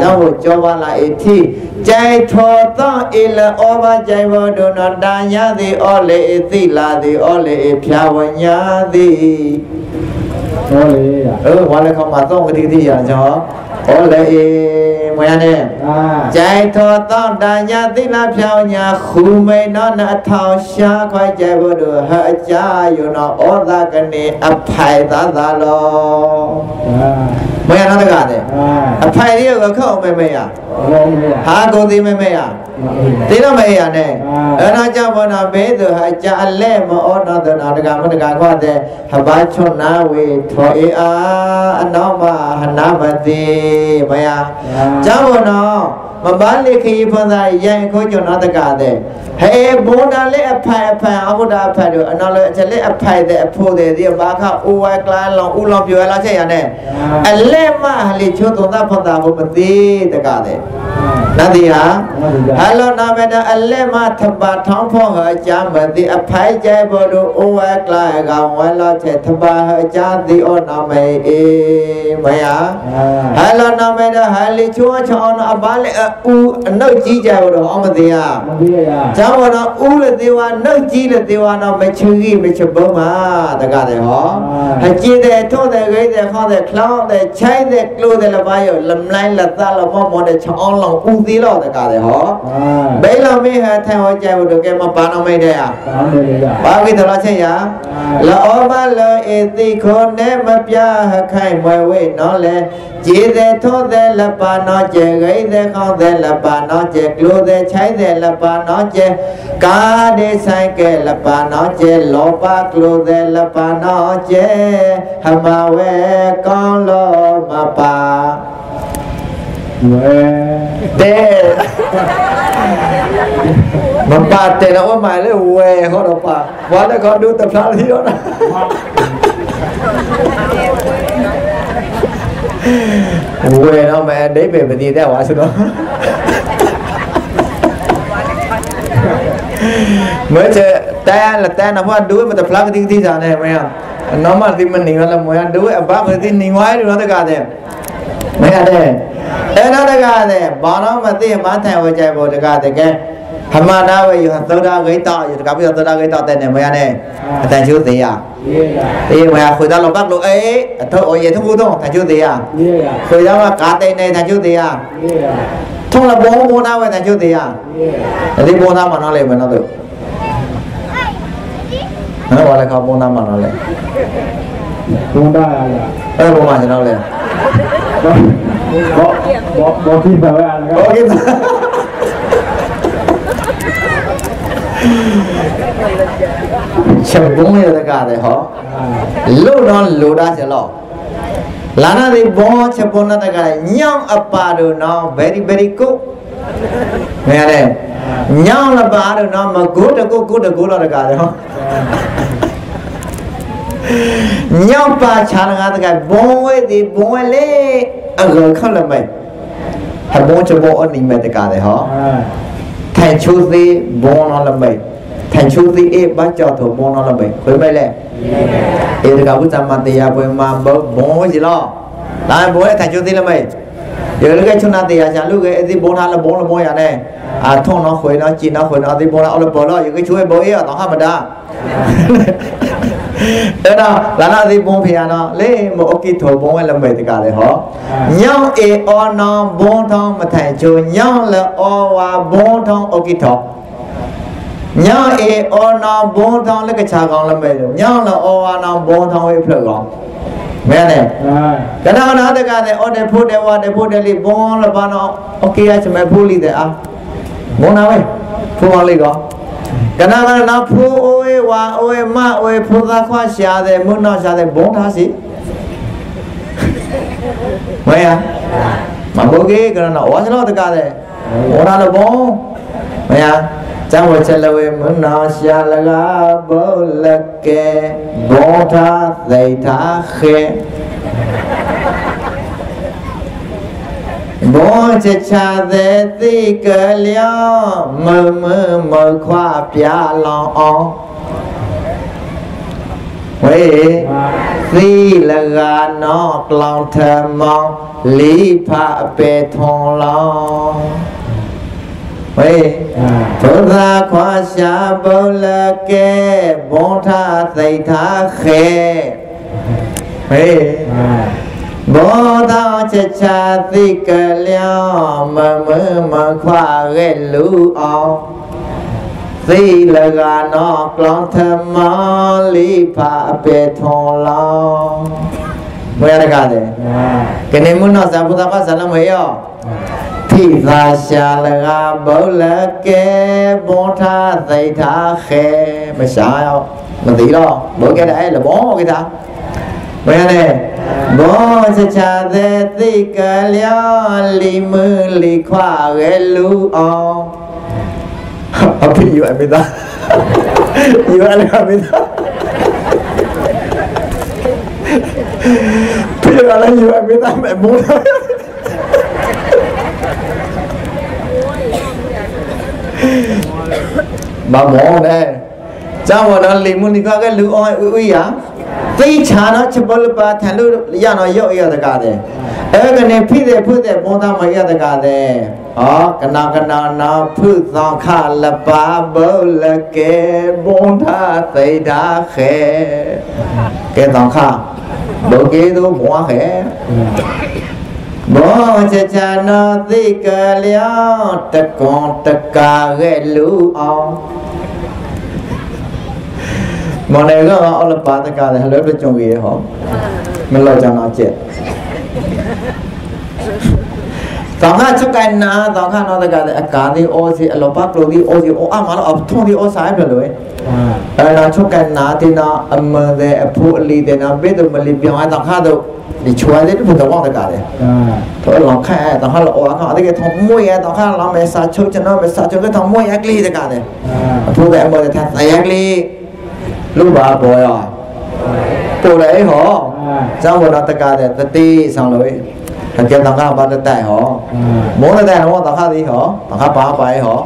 A: ကျောင်းကိုကြောပါလာအထိကြိုင်ထော်သောအီလဩဘာကြိုင်ဘောဒုနောတာယသည်ဩလေအသိလာသည်ဩလေအဖြာဝညာသည်ဩလေအဲဝါလခမသောကတိတိယကျော်ဩလေ မမရနဲ့
B: အာ
A: ကြိုက်တော်တောင်းတညာသိလဖြောင်းညာခူမိန်တော်နှထောင်ရှာခွိုက်ကြဘုဒ္ဓဟအကြယုံတော်ဩဒကနေအဖိုင်သာသာလော
B: အာ
A: မရနော်တကားတဲ့
B: အာ
A: အဖိုင်လေးကိုခောက်မဲမဲရ
B: ဘောင်းရ
A: ဟာကိုသိမဲမဲရသိတော့မဲရနဲ့အဲ့တော့ကြောင့်ဘောနာဘေးသူဟာကြအလဲမဩတော်တနာတကာမတကာခွတဲ့ဟဘာချွန်နာဝေထောအေအာအနောက်မဟနာမတိမယကြောင့်ဘောနော်မပန်းလေးခရီးဖွင့်သားရိုင်ခိုးကျွန်တော်တကာတဲ့ ဟဲဘုံဒါလေးအဖိုင်အဖိုင်အခုဒါအဖိုင်တို့အနောက်လေးအချက်လေးအဖိုင်တဲ့အဖို့တဲ့ဒီဘာခအိုဝဲကလာလောင်ဦးလောင်ပြောလာချက်ရနဲ့အလဲမဟလေချိုးသွန်သားဖွင့်သားဘုမသိတကာတဲ့နတ်ဒီဟာဟယ်လိုနာမည်အလဲမသဘာထောင်းဖို့အကြမတိအဖိုက်ကျဲဘောတို့အိုဝဲကလာကောင်ဝဲလောချက်သဘာအကြတိဩနာမေအေမယဟယ်လိုနာမည်ဟယ်လီချိုးချောင်းအပါလေအူအနှုတ်ကြီးကြဘောတို့အောင်မသိရ
B: မပြေရ
A: ကျောင်းဘောတော့ဦးလေသေးဝါနှုတ်ကြီးလေသေးဝါတော့မချူကြီးမချဘုံမှာတကားတယ်ဟောအကြည့်တဲ့ထို့တဲ့ဂိတဲ့ခေါတဲ့ခလောင်းတဲ့ချိုင်းတဲ့ကလို့တဲ့လပါရောလမ်လိုင်းလက်သားလမောမောတဲ့ချောင်းလောင်ဦးသေးတော့တကားတယ်ဟော
B: အာ
A: ဘယ်လိုမေးဟထိုင်ဟောကြဘူးတော့ကဲမပါတော့မိတဲ့อ่ะ
B: ကောင်းတယ်ရ
A: ဘာကိတော်ချက်ရလောဘလောဧတိခောနေမပြဟခိုင်မွယ်ဝေနော်လေကြည်တဲ့ထိုးတဲ့လပနောကျေဂိတဲ့ခေါင်းတဲ့လပနောကျေကလို့တဲ့ချိုင်းတဲ့လပနောကျေကာဒေဆိုင်ကဲလပနောကျေလောဘကလို့တဲ့လပနောကျေဟမဝဲကောင်းလို့မပါ
B: ဝဲ
A: တဲ့မပါတဲ့တော့မှလည်းဝဲဟောတော့ပါဘာလဲကောဒုတဖလားလီရောနာဝဲတော့မယ်အတိတ်ပဲမတည်တဲ့ဝါဆိုတော့ မချဲတဲလတဲနဘာဒူမတဖလားကတိတိစားနေမရနော်မဒီမနေရလမရဒူအဘကတိနေဝိုင်းလို့တကားတဲ့မရတဲ့အဲ့တော့တကားတဲ့ဘာတော့မသိမထိုင်ဝကြိုက်ဖို့တကားတဲ့ကဲ ဟမနာဝေယသုဒ္ဓဂိတောယတကားပြီးသုဒ္ဓဂိတောတဲ့နေမရနဲ့အတန်ချိုးသေးရ
B: ပြေရ
A: အေးမရခွေတော့လောဘကလို့အေးအထောအရေထုံးတော့တန်ချိုးသေးရ
B: ပြေရ
A: ခွေတော့ကားတိန်နေတန်ချိုးသေးရ
B: ပြေရ
A: ထုံးလဘောဘောနာဝဲတန်ချိုးသေးရ
B: ပြေရ
A: ဒီဘောနာမနော်လေမနော်တို့နော်ဘာလဲ ချက်
B: ဘုံရ
A: တကတယ်ဟောလို့တော့လိုတာချက်လို့လာနာဒီဘောချက်ဘုံတကတယ်ညောင်းအပါတို့နော် very very good မြင်ရတယ်ညောင်းလပါတို့နော်မကိုတကိုကိုတကိုတော့တကတယ်ဟောညောင်းပါချာငါတကဘုံဝဲဒီဘုံဝဲလေအကောက်ခလမိုင်ဟဘုံချဘောအနိမတကတယ်ဟော thành chú gì bố nó là bảy thành chú gì e bắt cho thủ bố nó là bảy khuyên mấy lẹ e thì cả bút trăm mà tìa quên mà bố bố gì lo là bố ấy thành chú gì là bảy giờ lúc cái chú nào tìa chả lúc cái gì bố nó là bố là bố nhà này à thôn nó khuyên nó chị nó khuyên nó thì bố nó là bố lo giờ cái chú ấy bố ấy ở tao hả mà đa အော်လဘောလောရေကချိုးဘောရတော့ဟာမဒါအဲ့တော့လာလာဒီဘုံဖေရနော်လေမအိုကီထောဘုံရဲ့လမဲတကလည်းဟောညောင်းအေအော်နောဘုံထောင်းမထိုင်ချိုးညောင်းလေအော်ဝါဘုံထောင်းအိုကီထောညောင်းအေအော်နောဘုံထောင်းလက်ကချာကောင်းလမဲလို့ညောင်းလေအော်ဝါနောဘုံထောင်းဝေးဖလို့ကောင်းမဲနဲ့
B: အာ
A: ကနာနာတကတဲ့အော်တယ်ဖို့တယ်ဝါတယ်ဖို့တယ်လေးဘွန်လဘာနော်โอเคရချမဲဖို့လိတဲ့အာဘုံနာဝဲဖို့ပါလိကောကနာကနာဖို့အို ဝဲဝါအိုဝဲမအိုဝဲဖို့သာခွာရှာတဲ့မုန်းနောက်ရှာတဲ့ဘုံထားစီမယမဘိုကေကနာဝါစလောတကတဲ့ဘောနာလဘုံမယဇံဝချက်လဝဲမုန်းနောက်ရှာလကဘုလကဲဘုံထားသိထားခဲဘောချချတဲ့သိကလျောမမမခွာ ပြလောင်အောင်ဝေသီလကနောကလောင်ထမောင်လီဖအပေထုံလောင်ဝေ
B: အာ
A: ဘုရားခွာရှာဘုလကဲဘွန်ထာသိထားခဲဝေ
B: အာ
A: ဘောတော်ချက်ချာသိကလျောင်းမမမခွာရဲ့လူအောင်သိလကနောကလောင်းသမောလီဖာအပေထုံလောင်းမရကတဲ့ကနေမနောဇာဘုဒ္ဓကဆလမယောဖိသာရှာလကဘုလကေဘောထာသိထာခေမရှာရောမသိတော့ဘောကတဲ့အဲ့လဘောကိတာ ဘယ်နဲ့ဘောချချတဲ့သိကလျောလီမလီခွာရဲ့လူအောင်အဖေယူအမေသားယူအလည်းအမေသားဖေရလည်းယူအမေသားမမိုးမမောနဲ့ကျောင်းတော် လီမူနီကကလူအောင်ဥဥရသိချာတော့ချက်ပလပါထန်လို့ရတော့ရော့ရတကားတဲ့အဲကနေဖိတဲ့ဖွတဲ့ဘောသားမရတကားတဲ့ဟောကနာကနာနာဖုသောခလပါဘောလကေဘုံသာသိတာခဲကဲသောခဘောကေတို့ဘွားခဲဘောချချာနောသိကလျောတကွန်တကာရဲ့လူအောင် မနေကအလပါတကာလည်းဟလွဲပြကြုံကြီးရဟောမလောက်ကြတော့ကျက်တောင်ကချုပ်ကန်နာတောင်ကတော့တကာလည်းအကာဒီအိုစီအလောပါပလိုဒီအိုစီအိုအမလာအထုံဒီအိုဆိုင်ပြလို့အဲနာချုပ်ကန်နာတင်နာအမတဲ့အဖို့အလီတင်နာဘေးတို့မလီပြောင်းအတောင်ကတော့ဒီချွာတဲ့ဘုဒ္ဓဝါဒကလည်းတော့လောခဲတောင်ကလောအောကအဲ့ဒီထုံမွေးရတောင် ကလောမဲစာချုပ်ကျွန်တော်မဲစာချုပ်ကထုံမွေးရကလေးတကလည်းအဖို့တဲ့အမတဲ့ထားရကလေးလူပါပေါ်ရပေါ်လေဟောကျောင်းဝရတကားတဲ့တတိဆောင်လို့အကျတန်ကဘာတတိုင်ဟောမောနတဲ့ဟောတခါသေးဟောတခါပါပါဟော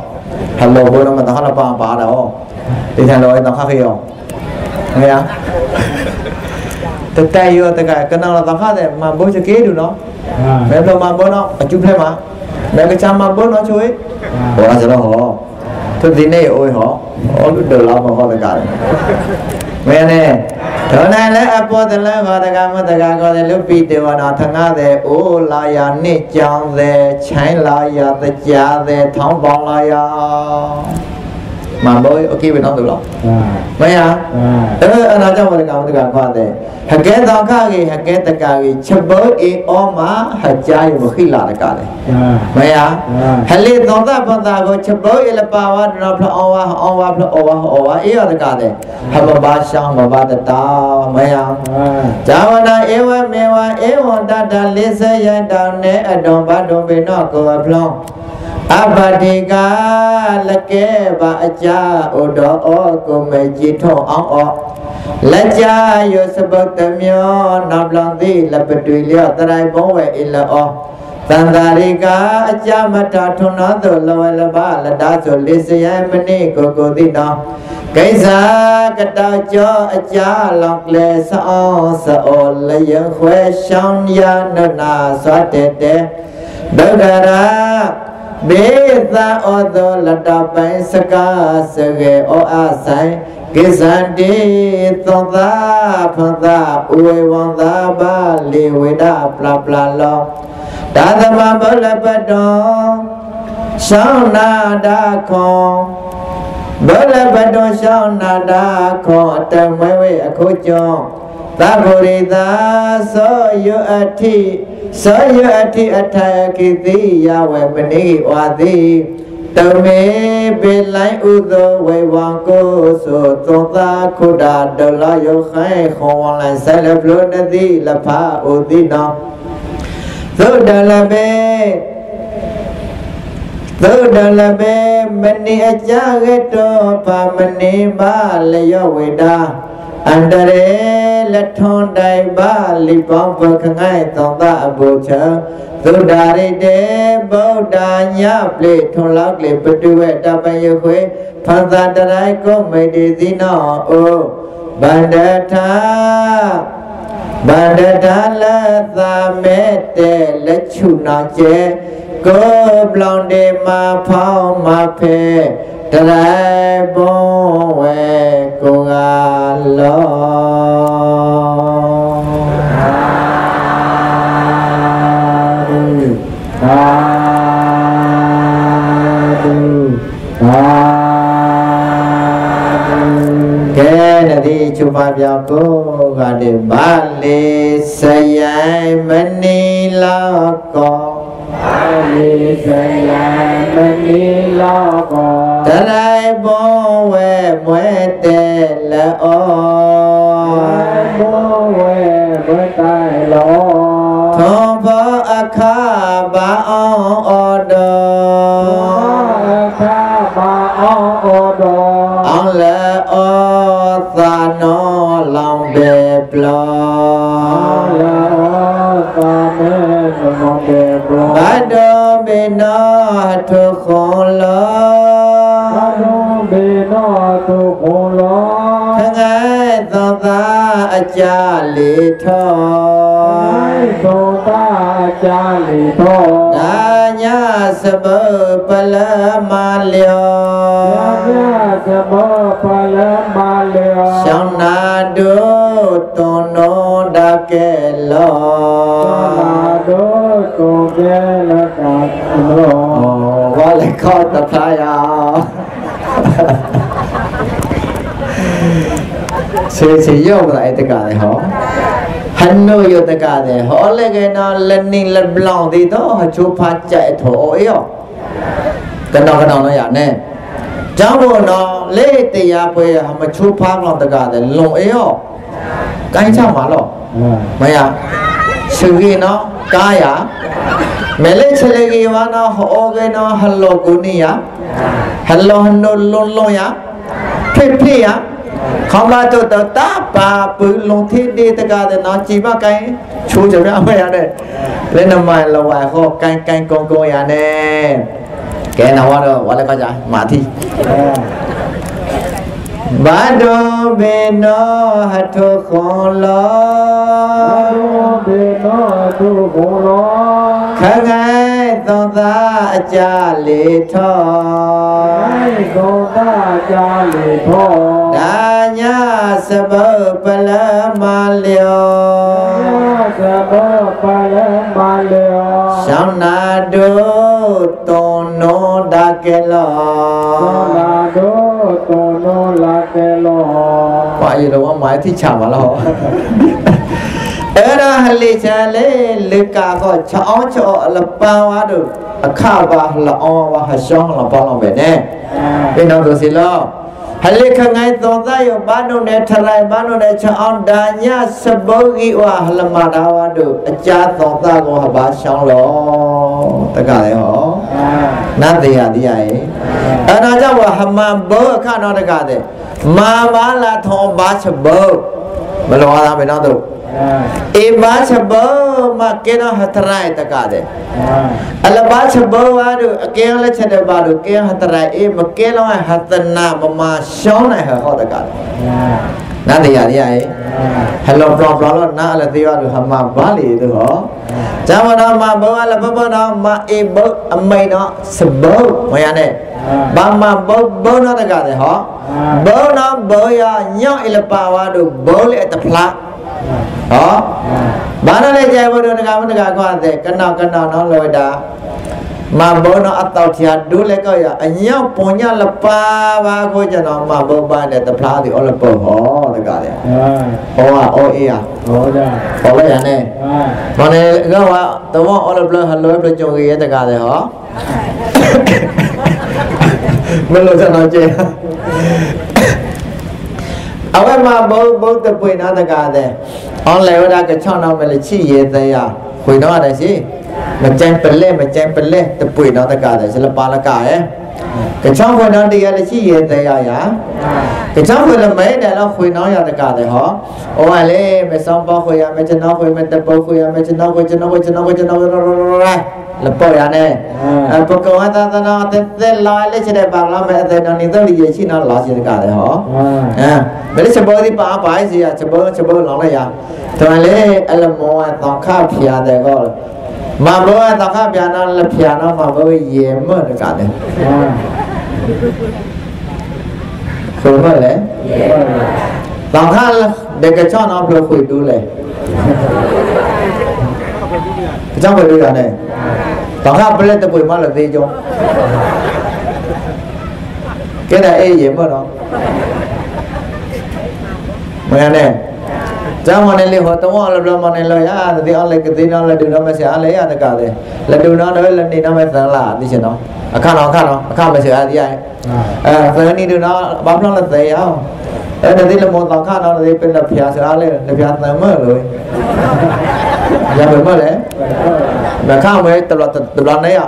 A: ဟယ်လိုဘောနမတခါပါပါတော့ဒီထန်တော့ တခါခေရောဟဲ့တတိုင်ရောတကကနောတခါတဲ့မဘောချကေတူနော်မဲဘလမဘောနော်အကျူဖဲမှာမဲကချာမဘောနော်ချိုးဟောဆိုတော့ဟောသူဒီနေ့ mamboy ok bên ông được lắm mấy à ờ anh nói cho mọi người cảm ơn khoan này hạt kén tao khá gì hạt kén tất cả gì chấp bớ e o má hạt chai mà khi là cả này mấy à hạt lên nó ta phân ta có chấp bớ e là ba wa nó phải o wa o wa phải o wa o wa e là cả này hạt bà ba sang bà ba tất ta mấy à cháu na e wa me wa e wa ta ta lên sẽ yai đào nè ở đồng ba đồng bên nó có plong ယမခိလာတကာလေမရဟလေသောတာပတ္တာကိုချက်ဘောအေလပါဝဒနာဖလောဝါအောဝါဖလောဝါအောဝါအေရတကာလေဟဘဘာရှောင်းဘဘာတတာမယဇာဝနာဧဝမေဝဧဝံတတလေးစရတောင်းနေအတုံဘတုံပေနောကိုအဖလောအပတိကလကဲပါအကြာဥတော်ဩကိုမေကြည်ထုံအောင်ဩလက်ကြယစပုတ်တမျောနောက်လောင်သည်လပတွေ့လျောတရိုင်ဘုံဝဲအလဩသန္တာရိကအကြမတာထွန်းသောသို့လဝလဘလတာဆိုလေးစရမနိကိုကိုတိတောင်းကိစ္စကတောက်ကျော်အကြလောင်လေဆောစောလျံခွဲရှောင်းရနနာစွတ်တဲ့တဲ့ဒုက္ခရာ ဘေသာဩသောလတပိုင်စကားစကေဩအဆိုင်ကိဇန္တိသောသာဖသာဥဝေဝံသာပါလေဝေဒပလပလလောဒါသမဗလပတောရှောင်းနာဒခောဘလပတောရှောင်းနာဒခောတမဝေအခုကျော်သဗ္ဗရိတာသောယအဋ္ဌိ သောယအဋ္ဌိအထာကိတိယဝေမနိဝါတိတမေပေလိုင်းဥသောဝေဝံကိုဆိုသောသာခုဒဒလယောခိုင်ခေါဝလဆလဖလုနတိလဖာဥတိနောသုဒလဘေသုဒလဘေမဏိအကြရတောပါမဏိပါလယောဝေတာ အန္တရေလက်ထွန်တိုင်ပါလိပောင်းပခငိုင်းတောင်သာအဘုချသုဒ္ဓရိတေဗုဒ္ဓညပလေထွန်လောက်လေပတုဝေတပယခွေဖန်သာတရိုက်ကိုမေတေသီနောအိုဗန္ဒထာဗန္ဒထာလသာမေတေလက်ချုနာကျဲကိုပလောင်တေမှာဖောင်းမှာဖဲ တရိုင်ဘုံဝဲကိုကလော
B: သာသုသာ
A: ကဲနဒီချူပါပြောင်းကိုကတိပါလေစယိုင်မနီလောကော
B: ပါလေစယိုင်မနီလောကော
A: တရိုင်ဘုံဝဲမွဲတဲ့လော
B: ဘောဝေဘတိုင်လော
A: ထုံဘောအခါဘာအောင်အော်တော်
B: အခါပါအောင်ဩတော်
A: အောင်လေဩသာနောလောင်ပေပလော
B: လာသာမေနမောတေဘ
A: အကြလေထော
B: အိသောတာကြာလီသော
A: ဒါညာစပုပလမလျော
B: ယာမြတ်သမောပလမလျော
A: ရှောင်းနာတို့တွန်တော်တကဲလော
B: သာတို့တုံပြဲလကံလော
A: ဩဘာလဲခေါ်တဖာယာ စေစေရောက်လာတဲ့ကလည်းဟောဟန်နိုယတကတဲ့ဟောလေကနော်လနီလဘလောင်ဒီတော့အချိုးဖားကြိုက်ထောအေးရောကနော်ကနော်နော်ရနဲ့ကျောင်းဘောနော်လေတရားပွဲဟမချိုးဖားလောက်တကတဲ့လုံအေးရောကိုင်းချမှာလောမရရှင်ကြီးနော်ကားရမဲလေးချလေကြီးဝါနော်ဟောကေနော်ဟယ်လိုကိုနီယာဟယ်လိုဟန်နိုလွန်လွန်ရဖိဖိရ ခေါမလာတော့တာပါပူလုံထေးတေတကားတဲ့နော်ကြည်မကိုင်းချိုးကြရမရနဲ့လည်းနမိုင်လောဝါဟောကိုင်းကိုင်းကုန်းကုန်းရနဲ့ကဲနော်ဝါတော့ဝါလည်းကကြမာတိဘာဒိုဘေနောဟထုခွန်လော
B: ဘေနောတုခွန်လော
A: ခင ယ်သောသာအကြလေထော
B: အိသောတာကြာလီသော
A: ဒါညာစပုပလမလျော
B: သဘောပလမလျော
A: ရှောင်းနာတို့တွန်နောတကဲလော
B: သောလာတို့တောနောလာကေလော
A: ဘာရတော့မိုင်းတိချပါလား အဲ့ဒါဟလေချာလေလေကာတော့ချောင်းချောအလပန်ဝါတို့အခပါလောဝါဟရှောင်းလပေါင်းပဲနဲ့ဘယ်တော့လို့စီလောဟလေခငိုင်းသောသားယောဘာနုနဲ့ထရိုင်ဘာနုနဲ့ချောင်းဒါညစပုဂီဝါဟလမဒါဝါတို့အကြာသောသားကိုဟဘာရှောင်းလောတကလည်းဟောနတ်တရားတရားရဲ့အဲ့ဒါကြောင့်ဟမန်ဘောအခဏတကတဲ့မာမာလာထောဘာချဘော မလောရမယ်နော်တို့အေဘာချဘောမကေနဟထရိုင်တကတဲ့အလဘာချဘောဝါတို့အကဲလက်ချက်တဲ့ဘာတို့ကဲဟထရိုင်အေမကဲလောဟသနာမမရှောင်းနိုင်ဟောတကတဲ့နတ်တရားတရားရဲ့ဟယ်လိုပလောပလောနာလည်းသေးရလို့ဟမဘာလီတို့ဟောဇာမနာမဘောလဘဘနာမအေဘအမိန်တော့စဘောမရနဲ့ ဘာမဘောဘောနာတကတဲ့ဟောဘောနာဘောရညောင်းအလပါဝါတို့ဘောလေတဖလားဟောဘာနာလေကြဲဘောတို့တကမတကကွာတဲ့ကနောက်ကနောက်နော်လောတာမဘောနောအတောက်ချာဒုလေကောရအညောင်းပုံညလပါပါကိုကျွန်တော်မဘောပါတဲ့တဖလားဒီအလပေါ်ဟော တကတဲ့ဟောအောအေးရ
B: ဟောကြ
A: ဟောလိုက်ရနဲ့မနေ့ကတော့တော့ all of blood hello ပြကြုံရတဲ့ကားတယ်ဟောမလို့စတော့ကျေအဝဲမှာဘုဘုတပွေနာတကားတဲ့ online ဝဒကချောင်းတော့မလဲချီရဲတဲ့ရခွေတော့ရတယ်ရှိမကြိုင်ပလဲမကြိုင်ပလဲတပွေတော့တကားတယ်စလပါလကရဲ့ကချောင်းခွေတော့တရားလည်းချီရဲတဲ့ရရာကချောင်းခွေလည်းမဲတယ်တော့ခွေတော့ရတကားတယ်ဟောဟိုကလေမဆောင်ပေါ့ခွေရမကျွန်တော်ခွေမတပုတ်ခွေရမကျွန်တော်ခွေကျွန်တော်ခွေကျွန်တော်ခွေကျွန်တော်ခွေ လပေါ့ရနဲ့ပကဝသသနာသက်သက်လာလေးချတဲ့ပါလာမဲ့အသက်တော်နေတော်ရရှိနော်လာရှိတကတယ်ဟောအဲဘယ်စဘောဒီပါပါစီရစဘောစဘောလောင်းလိုက်ရတော်လေအလမောသခဖျာတဲ့ကောမဘောသခဖျာနာလဖျာနာမဘောရေမတကတယ်ဆိုပါလေသခဒကချောင်းအောင်ပြောခွေတူးလေအကြောင်းပဲလို့ရတယ် ဘာကပလက်တပွေမှလည်းသေးကြောကဲတဲ့အေးရေပေါ့နော်မရနဲ့ဇာမနဲ့လေဟောတဝါလဘလမနဲ့လောရတဲ့အောင်လေကတိနာလက်ဒုနာမဆရာလေရတကတဲ့လက်ဒုနာတော့လက်နေနာမသန်လာသိချင်နော်အခါတော့အခါတော့အခါမဆရာတရားအဲသန်နီဒုနာဘာဖလောက်လက်သေးအောင်အဲ့ဒါဒီလမောတောင်ခါတော့ဒီပင်လက်ဖျားဆရာလေလက်ဖျားသန်မလို့ရပါမလဲ မခါမဲတလတလနေရ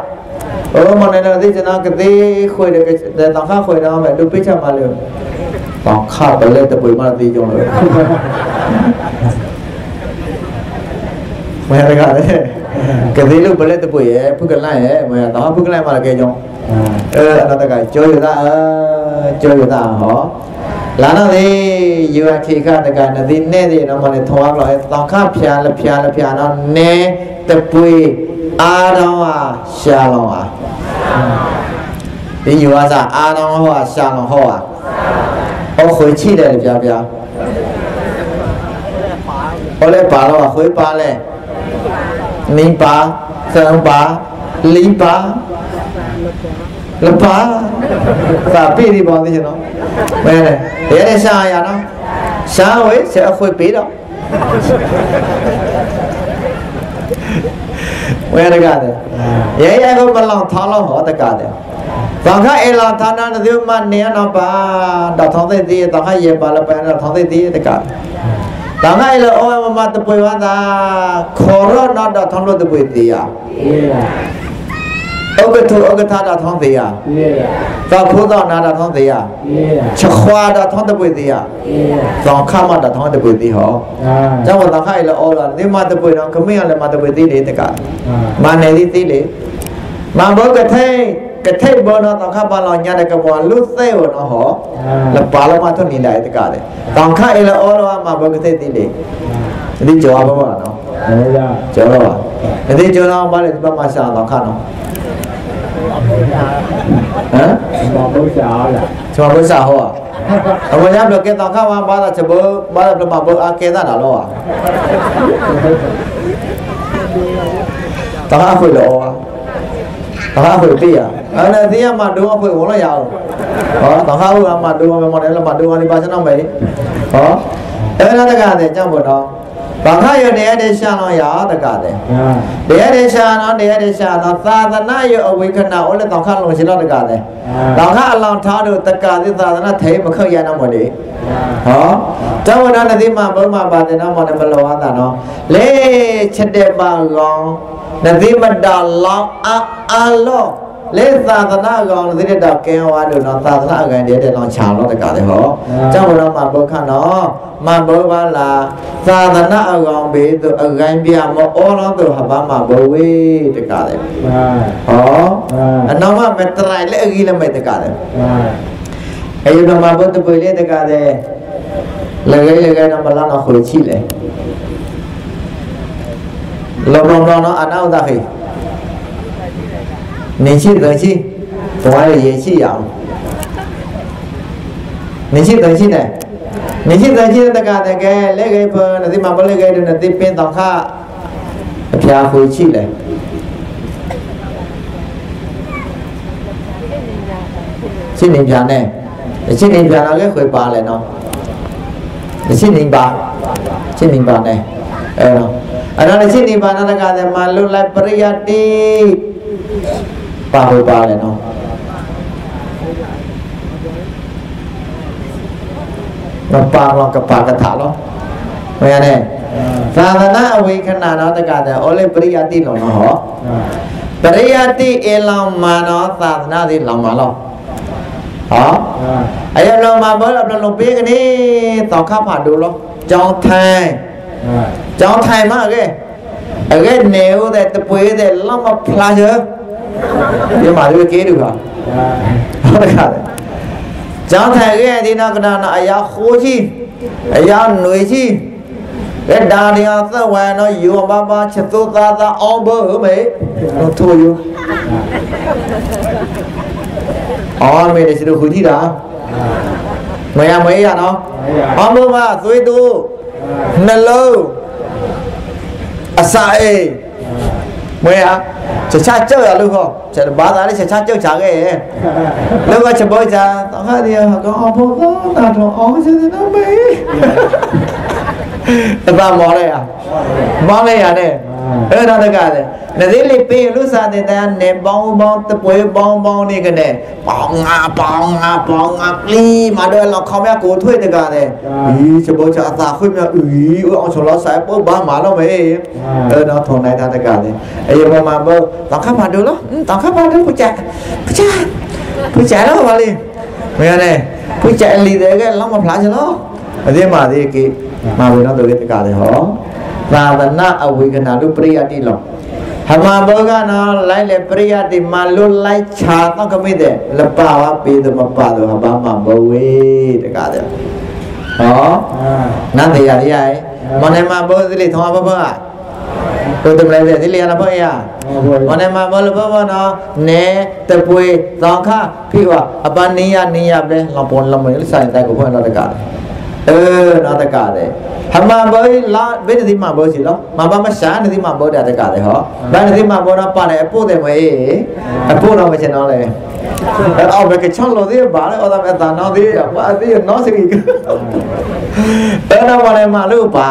A: အော်မနေနေဒီချနာကတိခွေတဲ့တော့ခါခွေတော့မယ်လူပိချမှာလေတော့ခါပလဲတပွေမသိကြုံလို့မရတကလည်းကတိလူပလဲတပွေရဲ့ဖုကလန့်ရဲ့မရတော့ဖုကလန့်မှာလည်းကြုံအဲအနာတကကြောရတာကြောရတာဟောလာတော့ဒီယူအခေခတကနဒီနဲ့ဒီတော့မနဲ့ထောင်းတော့တောင်ခဖြာလဖြာလဖြာတော့နဲတပွေ အားတော့ရှာလောဟာဒီယူအားစားအားတော့ဟောရှာလောဟောဟာဟောခွေချိတယ်ပြပြဟောလဲပါတော့ခွေပါလဲနိပါစံပါလီပါလပါသာပြီဒီပေါ်သေးချင်တော့မဲလေရဲရဲရှာရနော်ရှာဝေးဆက်အခွေပေးတော့ ဝဲရကတဲ့ရဲရဲကိုမလောင်ထောင်းလို့ဟောတကတဲ့ဘာခအေလာဌာနနဒီမနေနော်ပါတော့ထောင်းတဲ့ဒီတော့ခရဲပါလပန်တော့ထောင်းတဲ့ဒီတကတောင်ငါလေအော်မမတပွေဝါသာခေါ်ရတော့တော့ထောင်းလို့တပွေသေးရ
B: Yeah.
A: ဥက္ကထုဥက္ကထာတော့ထောင်းသေးရ
B: Yeah.
A: သောခိုးတော့နာတော့ထောင်းသေးရ
B: Yeah.
A: ချခွာတော့ထောင်းတပွေသေးရ
B: Yeah.
A: သောခမတော့ထောင်းတပွေသေးဟော
B: Ah.
A: ကျောင်းတော့ခိုင်လေအော်လာဒီမတပွေတော့ခမင်းရလေမတပွေသေးလေတက
B: Ah.
A: မနယ်သေးသေးလေမဘောကထိန်ကထိန်ဘောတော့သောခပါလောညာတဲ့ကဘောလူသေးဟောနော်ဟောလပါလမထွန်နေလိုက်တကတဲ့သောခိုင်လေအော်လာမဘောကထိန်သေးလေဒီကြောဘောပါနော်
B: Yeah.
A: ကျော်တော့ပါဒီကျော်တော့ဘာလဲဒီဘက်မှာရှာတော့ခါနော် ဟမ်
B: Mà bố sợ là.
A: ကျွန်တော်ဘုရားဟောအမညာဘလကေတောင်ခါမှာဘာသာချဘောဘာသာဘလမဘောအကေတာလာလောတာဟာခွေလောတာဟာခွေတိရအဲ့ဒါဒီမှာဒုအခွေဝင်လို့ရအောင်ဟောတာဟာကမှာဒုမမော်တယ်လမဒုမလေးပါစနောက်မယ်ဟောအဲ့ဒါတကားတဲ့ကြောင့်ဘောတော့ ဘာခရတဲ့တဲ့ရှာလောရတကားတဲ့
B: Ah.
A: တရားရရှာနော်တရားရရှာနော်သာသနာရဲ့အဝိခဏဩလေတောင်ခလုံးရှိတော့တကားလေတောင်ခအလောင်းထားတို့တကားသသာသနာထဲမခောက်ရနော်မလို့
B: Ah.
A: ဟောတဝနာနတိမဘုမပါတဲ့နော်မနဲ့မလောဝတာနော်လေချက်တဲ့ပါကောင်နတိမတလောင်းအအလော လေသာသနာကောင်နတိတဲ့တော့ကဲဝါတို့နော်သာသနာကောင်တဲ့တဲ့လောင်းချာတော့တကားလေဟောကျောင်းတော်မှာဘုခနော်မဘောပါလားသာသနာအကောင်ဘေးသူအကိုင်းပြမဩလောသူဟဘာမဘဝေတကားလေ
B: Ah.
A: ဟောအနောက်မှာမတရိုင်လက်အကြီးလည်းမဲ့တကားလေ
B: Ah.
A: အဲ့ဒီမှာဘုဒ္ဓပွေလေးတကားတဲ့လကဲလကဲတော့မလာတော့ခွေချိလေလောလောလောနော်အနောက်သားဟိ နေချိတချိသွားရရေချိရအောင်နေချိတချိနဲ့နေချိတချိတကားတဲ့ကဲလက်ကဲပနဒီမှာဘလက်ကဲတဲ့နတိပင်တော့ခအဖျားခွေချိလေရှင်းနေပြန်နဲ့ရှင်းနေပြန်လာလဲခွေပါလေနော်ရှင်းနေပါရှင်းနေပါနဲ့အဲတော့အဲ့တော့ရှင်းနေပါနာကတဲ့မှာလွတ်လိုက်ပရိယတိ ပါဟောပါလေနော်မပါတော့ကပါကထာလောမရနဲ့သာသနာအဝေခဏတော့တကတဲ့ဩလေပရိယတိလောနော်ဟော
B: Ah.
A: ပရိယတိအေလောင်မာနောသာသနာတိလောင်မာလောဟော
B: Ah.
A: အယလောင်မာဘောလောလောပေးကနေတောက်ခဖာဒိုလောကြောင်းထိုင်
B: Ah.
A: ကြောင်းထိုင်မှာကဲအကဲနေဦးတဲ့တပွေးတဲ့လမ်းမဖလာချေ ဒီမှာဒီကေးတူပါ
B: Ah.
A: ဟုတ်ကဲ့ကြောင်းထိုင်ခဲ့ဒီနာကနာအရာခိုးကြီးအရာຫນွေကြီးအဲ့ဒါနေရာသက်ဝဲတော့ယူမပါချက်သူသားသားအောင်ဘောမေတော့ထိုးယူအော်မေတရှိလို့ခူကြည့်တာမရမရရနော်အမမသွေးတူနှလုံးအစာအိမ် မွေဟာချက်ချကြောက်ရလို့ဟောချက်ဘာသာလေးချက်ချကြောက်ချခဲ့ရဲ့လောကချက်ပေါ်ချာတော့ဟာဒီဟာကောဘောကောတာတော့အောင်စတဲ့နော်မေတပါမော်လဲရမော်လဲရတဲ့ အဲ့ဒါတကတဲ့နဒီလေးပေးလို့စားတဲ့တန်းနေပေါင်းပေါင်းတပွဲပေါင်းပေါင်းနေကနေပေါင်းငါပေါင်းငါပေါင်းငါကလီမတော့လောက်ခေါမကိုထွေးတကတဲ့ဒီချက်ပေါ်ချာအသာခွေးမြဦးအောင်ချလောဆိုင်ပေါ်ဘာမာလို့မေအဲ့တော့ထုံလိုက်တာတကတဲ့အဲ့ရမမဘောတော့ခါပါတို့လို့တော့ခါပါတို့ပကြပကြပကြတော့ပါလေမရနဲ့ပကြလီတဲ့ကလောက်မဖလားချလို့အသေးမာသေးကေမာဝေတော့တို့တကတဲ့ဟော သာသနာအဝေကနာလို့ပရိယတိလောဟမဘောကနော်လိုက်လေပရိယတိမလွတ်လိုက်ချာတော့ကမိတဲ့လပဝပေသမပတော့ဟဘာမဘဝေတကတဲ့ဟောနတ်တရားရရဲ့မနေမဘောသလိထောဘဘကိုတမလဲသလိရနာဘောရမနေမဘောလဘဘနော်နေတပွေသောခဖိဝအပနိယနိယပဲလောပေါ်လမေဆိုင်တဲ့ကိုဖွင့်တော့တကတဲ့ eh na ta ka de hama boi la be ni ma bo si lo ma ba ma sha ni ma bo da ta ka de ho ba ni ma bo na pa de apu de mo e apu no ma chen no le အော်ဘယ်ကချောင်းလို့ဒီဘာလဲအော်ဒါမဲ့တာနော်ဒီအပအဒီနော်စီကဘယ်တော့မှလည်းမလို့ပါ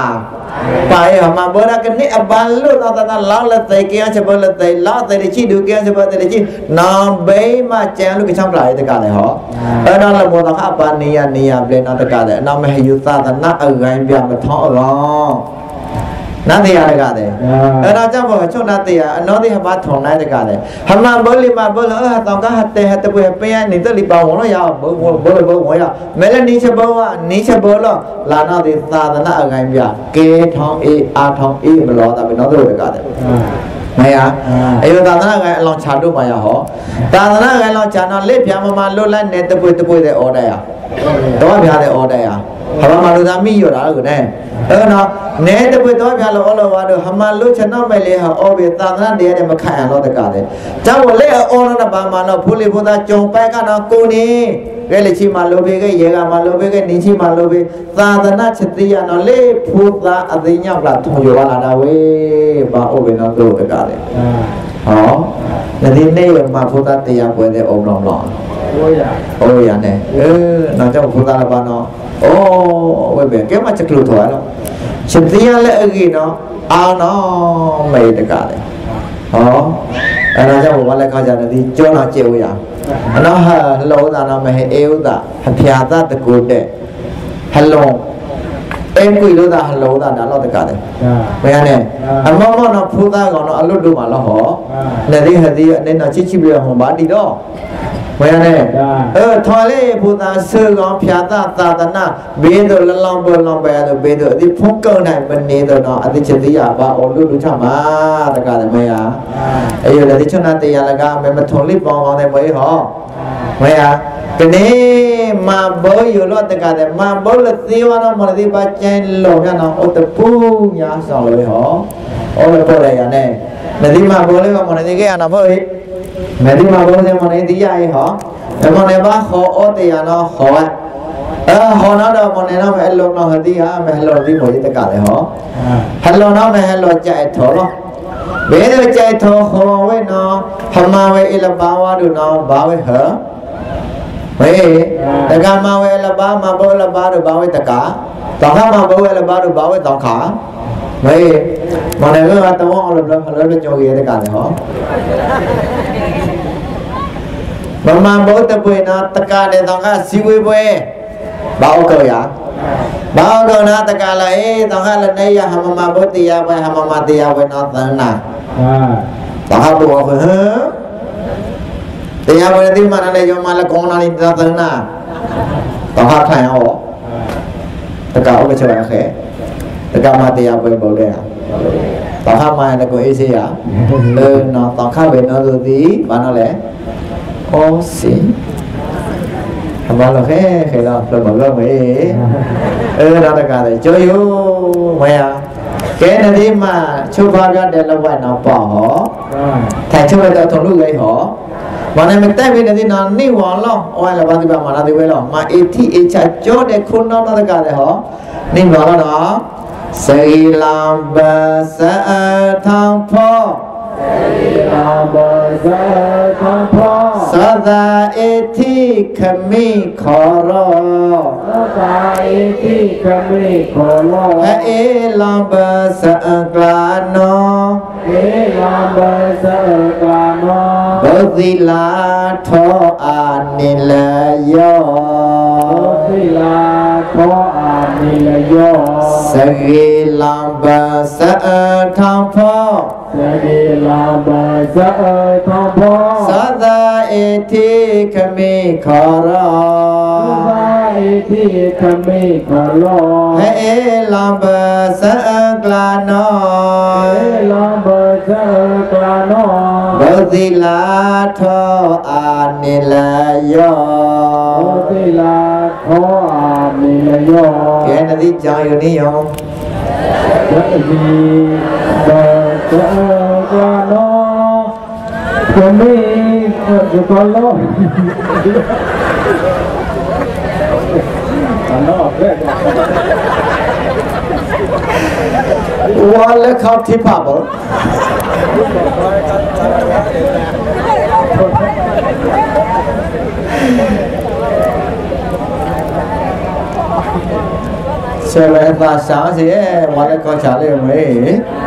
A: ပါရဟမဘောရကနေအဘန်လို့တော့တာလောက်လက်သေးကဲချဘလက်သေးလောက်သေးချီဒုကဲချဘသေးချီနောင်ဘေးမှာကျန်လို့ကချောင်းပလာရတကလည်းဟောအဲ့တော့လည်းဘောတော့အပနေရနေရပလဲတော့တကလည်းအ နောက်မဟယုသသနာအဂိုင်းပြမထောင်းအောင်နတ်တရားတကတဲ့အဲ့တော့ကြောင့်ဘောချုံနာတရားအနောတိဟမထုံနိုင်တကတဲ့ဟမဘောလီမဘောလအတောင်ကဟတဲ့ဟတဲ့ပွေပယနေတလီပါဝရရဘောဘောဘောဘောဝရမဲလနီချက်ဘောကနေချက်ဘောလောလာနာတိသာသနာအဂိုင်းပြကဲထောင်းအေးအာထောင်းအေးမလောတာဘယ်တော့တို့တကတဲ့မရအယောသာသနာကအလောင်းချာတို့ပါရဟောသာသနာကအလောင်းချာတော့လက်ပြမမလွတ်လိုက်နေတပွေတပွေတဲ့အော်တယ်ရတော့ပြတဲ့အော်တယ်ရဟဘာမလူသားမိရတာကိုနဲ့ အဲ့တော့နဲတပွေတော့ပြလို့အော်လို့ဝါတော့ဟမလွတ်ချတော့မဲ့လေဟာအော်ပြီသာသနာတရားနဲ့မခံရတော့တကတဲ့ကျောင်းလက်အော်တော့ဘာမှတော့ဖူလီဖူသားကြုံပိုက်ကတော့ကိုနေကဲလေချီမလိုဘေကရေကမလိုဘေကနင်းချီမလိုဘေသာသနာချက်တရားနော်လေဖူသားအသိညောက်လာထုံရလာတာဝေးဘာအိုဘယ်တော့တို့တကတဲ့ဟောဒီနေ့မှာဖူသားတရားပွဲတဲ့အောင်တော်လော
B: ဘောရ။
A: အော်ရနဲ့။အဲနောက်ကြောင့်ဖုသားလာပါနော်။ အော်ဝဲပဲကဲမချက်လို့ထော်ရတော့။ချက်တရားလည်းအကြီးနော်။အာနော်မေတကလည်း။ဟောအဲဒါကြောင့်ဝါလက်ခါကြတယ်ဒီကြောနာကျေဝရ။အနော်ဟာလောသာနာမဟေအေဥဒဟဖျာသတကူတဲ့ဟလုံးအဲကွေလို့သာဟလုံးသာနာတော့တကလည်း
B: အာ
A: ဘယ်ရနဲ့အမောမောနော်ဖုသားကောင်တော့အလွတ်တို့မှာလို့ဟော။နေဒီဟဒီအနေနဲ့ချစ်ချစ်ပြဟောပါတီတော့ဘယ်ရနဲ့ เออถอยเลยพุทธาสื่อของพยาตาตาตนะเบโดละลองเบลองไปอะเบโดอ ဝေရလေအဲထော်လေးဘုရားဆေကောဖြာတာသာသနာဘေးတို့လလောင်ပေါ်လောင်ပဲတို့ဘေးတို့အဒီဖုန်းကုန်နိုင်မနေတော့တော့အဒီချက်သေးရပါအောင်လို့လူချမှာတကားလည်းမရအဲ့ရလည်းဒီချနာတရားလကမေမထုံလေးပေါင်းပေါင်းနဲ့မေဟောဝေရကနေမဘောယလောတကတဲ့မဘောလသေဝနာမရဒီပါကျန်လောရနာဩတပူညာဆောင်လို့ဟောဩလပေါ်ရရနဲ့မဒီမဘောလေးကမရဒီကရနာဖို့ မဒီမဘောစေမနေဒီရဟော em mong em bác khó ô thì à nó khó ạ ờ họ nó đâu mong em nó mẹ hello nó hơi đi ha mẹ hello đi một tất cả lại họ
B: အာ
A: hello nó mẹ hello chạy thở lo bé nó chạy thở khó với nó hầm mà với ila ba wa du nó ba với hở vậy tất cả mà với ila ba mà bố ila ba du ba với tất cả tao khác mà bố ila ba du ba với tao khá vậy mong em cứ tao mong là nó nó cho ghê tất cả lại họ မမဘုဒ္ဓပွေနာတက္ကတဲ့တောင်ကစီဝေပွဲဘာဥကောရဘာဥကောနာတက္ mà mà bố tập quên nó tất cả để tao cả siêu quê quê bao cơ ya bao cơ na tất cả là ấy tao cả là đây
B: ya
A: à, hàm mà bố tia quê hàm mà tia quê nó tận nà tao cả à. đùa quê hả tia quê thì mà nó đây cho mà là con nó đi ra tận nà tao cả thay áo tất cả ông cái chơi khẽ. Tất cả mà tia quê bố đây tao cả mà là quê gì ya ừ nó tao cả về nó rồi tí và nó lẽ all sin အမလို့ဟဲ့ခဲတော့ဘလုံးဘလုံးပဲအဲတော့တကားလေကြိုးယိုမရကဲနဒီမှာချုပ်ပါကတဲ့လောက်ဝနောက်ပေါ့ဟောထိုင်ချုပ်လိုက်တော့သူလူလေးဟောမနမတက်ပြီတဲ့နာနေဝါလောအဝါလဘာဒီပါမလာဒီဝဲလောမအေတီအေချာကြောတဲ့ခုနောက်တော့တကားလေဟောနေဝါလောတော့စေလံပစအထောင်ဖို့
B: สดาเอ
A: ทิคมิขอรอส
B: ดาเอทิคมิข
A: อรอเอลอม
B: เบสกลา
A: นอเอ
B: ลอมเบสกลานอบ
A: สิลาทออานิลยอบส
B: ิลาทออานิลยอส
A: กิลัมเบสทางพ่อ နိလယော
B: သောတိလာသောအာနိလယော
A: စရေလံပစအထံဖော
B: သတိလာဘဇာသံဖော
A: သောတာအတိခမိခောရော
B: သတာဣတိကမိခောလော
A: အေလံပစအကလာနောေ
B: လာဘဇာကနော
A: ဘုသီလာထောအာနိလယော
B: သောတိလာသောအာနိလယော
A: ကဲနတိကြောင့်ယနေ့ယော
B: သတိဘဇာကနောကမိခောလောအနောဘယ်
A: ဝါလက်ခောက်တိပါ ဘောဆယ်ပဲသာရှားစီဝါလက်ခောက်ချလေးမေးအေးဘာလဲတော့ကျလို့ဆက်ပေါ်တန်လကားကျလို့မရနဲ့တကယ်လေးမှလဘာသေးမဟုတ်နဲ့လော်ဒီချက်ပြင်းနာမေးမရနဲ့ကဲမတော့ကောင်းနေနဲ့စေလံဘာသအ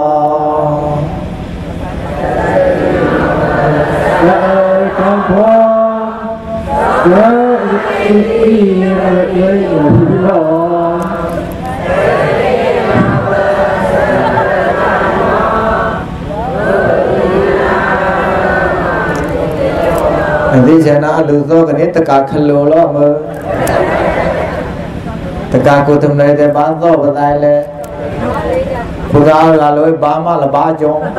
A: Nanti sana aduh tuh kan ini tekak kelu loh mer. Tekak ku tuh nanti bantu betai le. Kuda lalu bama lebajong.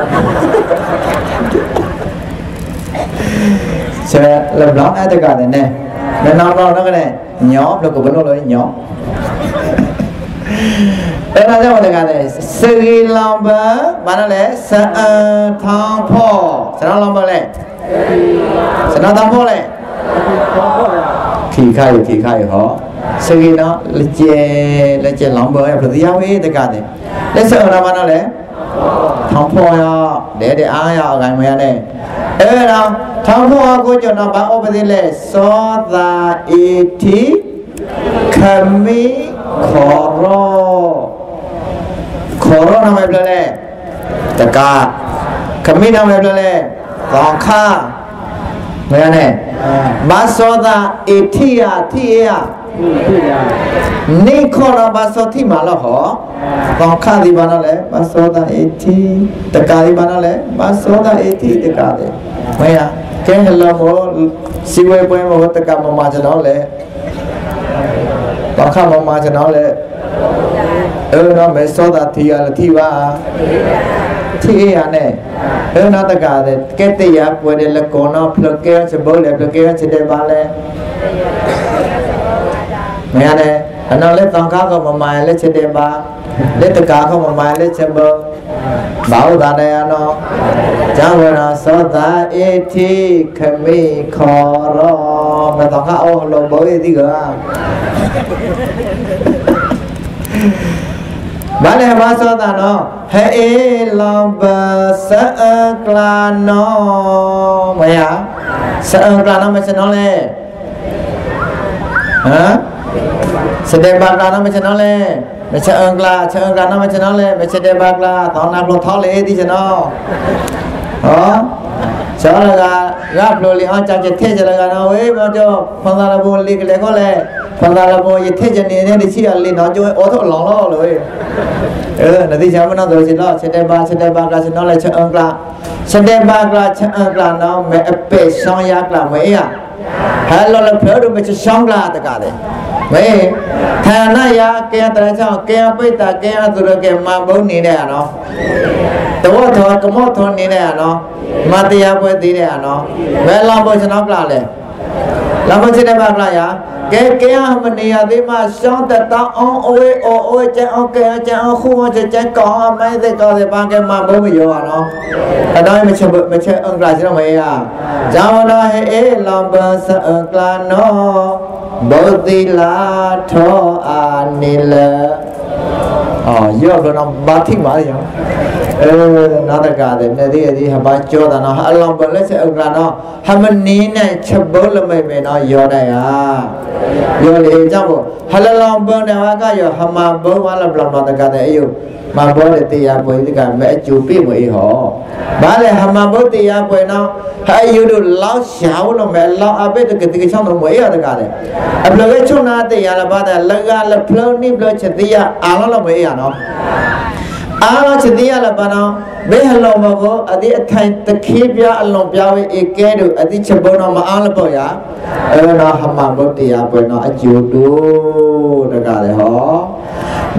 A: လည်းညောဘလကဘလို့လို့ညောအဲ့ဒါကြောင့်တကတဲ့စရီလံဘာဘာလဲစအထောင်းဖို့စရလံဘာလဲစနာတောင်းဖို့လဲ
B: ဘောဘောရ
A: ခီခိုင်ခီခိုင်ဟောစကေနော်လက်ကျဲလက် ကျဲလောင်းဘောရပတိယဝေးတကတဲ့လက်စောရမနော်လေထောင်းဖော်ရလဲတဲ့အားရအကိုင်မရနဲ့အဲ့တော့ထောင်းဖော်ကိုကျွန်တော်ဘာဩပတိလဲသောသာအီတီခမီခေါ်ရောခေါ်ရောနာမည်ပြလဲတကခမီနာမည်ပြလဲကောင်းခါ မရနဲ့မသောတာအထိယတိယ
B: ဒီတိယ
A: နေခေါ်တော့မသောတိမလားဟောကောင်းခါဒီဘာနော်လဲမသောတာအထိတကာဒီဘာနော်လဲမသောတာအထိတကာတဲ့မရကဲလောမောစီဝဲပွဲမောတကမမကျွန်တော်လဲဘာခမမကျွန်တော်လဲအဲ့တော့မေသောတာတိယလတိပါ တိယနဲ့အဲ့တော့တကာတဲ့ကဲတရပွဲတဲ့လကောနော်ဖလကဲချဘောလေဖလကဲချတဲ့ပါလဲမရနဲ့အနော်လက်တန်ကားကမမိုင်လက်ချက်တယ်ပါလက်တကားကမမိုင်လက်ချက်ဘောဘာဝဒါနေယနောဇံဝရသောတာအတိခမိခောရောမတန်ကားအောလောဘောေဒီက ဘာလဲဘာသောတာနောဟေလောဘစအကလာနောမယစအကလာနောမစနောလေဟမ်စတဲ့ဘာကလာနမချနော်လေမချအင်္ဂလာချအင်္ဂလာနမချနော်လေမချတဲ့ဘာကလာသောနာဘလို့ထောက်လေဒီချနော်ဟော ချောလကရပလိုလီအောင်ကြတဲ့ထဲကြလကနော်ဝေးမတော့ဖန်သာလဘောလေးကလေးကောလေဖန်သာလဘောရထဲကြနေတဲ့ဒီချီရလေးတော့ကျိုးအော်တော့လောင်လောလို့အဲနတိချမနော်ဆိုချင်တော့ချက်တဲ့ဘာချက်တဲ့ဘာကလာချနော်လေချအင်္ဂလာချက်တဲ့ဘာကလာချအင်္ဂလာနော်မဲအပေဆောင်ရကလာမဲရဟဲလောလဖဲတို့မချရှောင်းလာတကားတယ်မေဌာနယကေတရချောင်းကေပိတ္တကေအသူရကေမဘုံနေတဲ့ဟာနော် တော့တော့ကမောထွန်နေတဲ့ဟာနော်မတရားပွဲသေးတဲ့ဟာနော်ဘယ်လောက်ပေါ်ကျွန်တော်ပြလဲလာမချင်တဲ့ပါလားယာကဲကဲမနေရသေးမှရှောင်းတတောင်းအောင်အဝေးအော်အဝေးကျန်အောင်ကဲကျန်အောင်ခုမချကျန်ကောင်းအမိုင်းတဲ့ကောင်းတဲ့ဘာကဲမဘုံမရောနော်အတိုင်းမချမချအင်္ဂလာကျွန်တော်မေးရဇာဝနာဟေအေလောင်ပစအင်္ဂလာနောဘုဒ္ဓီလာထောအာနိလ အော်ရောတော့ဘာတိမာရအဲနာတကာတဲ့နေသေးသေးဟဘာကြောတာနော်အလောင်ပလက်စအင်္ဂလာနောဟမနီးနဲ့ချက်ဘုလမေမေနော်ရောတဲ့ဟာရောလေကြောင့်ဟလလောင်ပနေဝါကရောဟမဘုံဝါလပလမတကာတဲ့အယု မဘောတဲ့တရားပွဲဒီကမဲ့အကျူပြည့်မအေးဟောဘာလဲဟမဘုတ်တရားပွဲနော်ဟာယူတို့လောက်ရှောင်းလို့မဲ့လောက်အပိတကတိကချောင်းတော့မအေးရတကားတယ်အပလကချုံနာတရားလဘာတဲ့လကလဖလုံးနိဘလချက်တရားအားလုံးမအေးရနော်အားလုံးချက်တရားလဘာနော်ဘေဟလောမကိုအဒီအထိုင်တခေပြအလုံးပြဝေဧကဲတို့အဒီချက်ဘုံတော့မအားလို့ပေါ့ရအဲနော်ဟမဘုတ်တရားပွဲနော်အကျူတို့တကားတယ်ဟော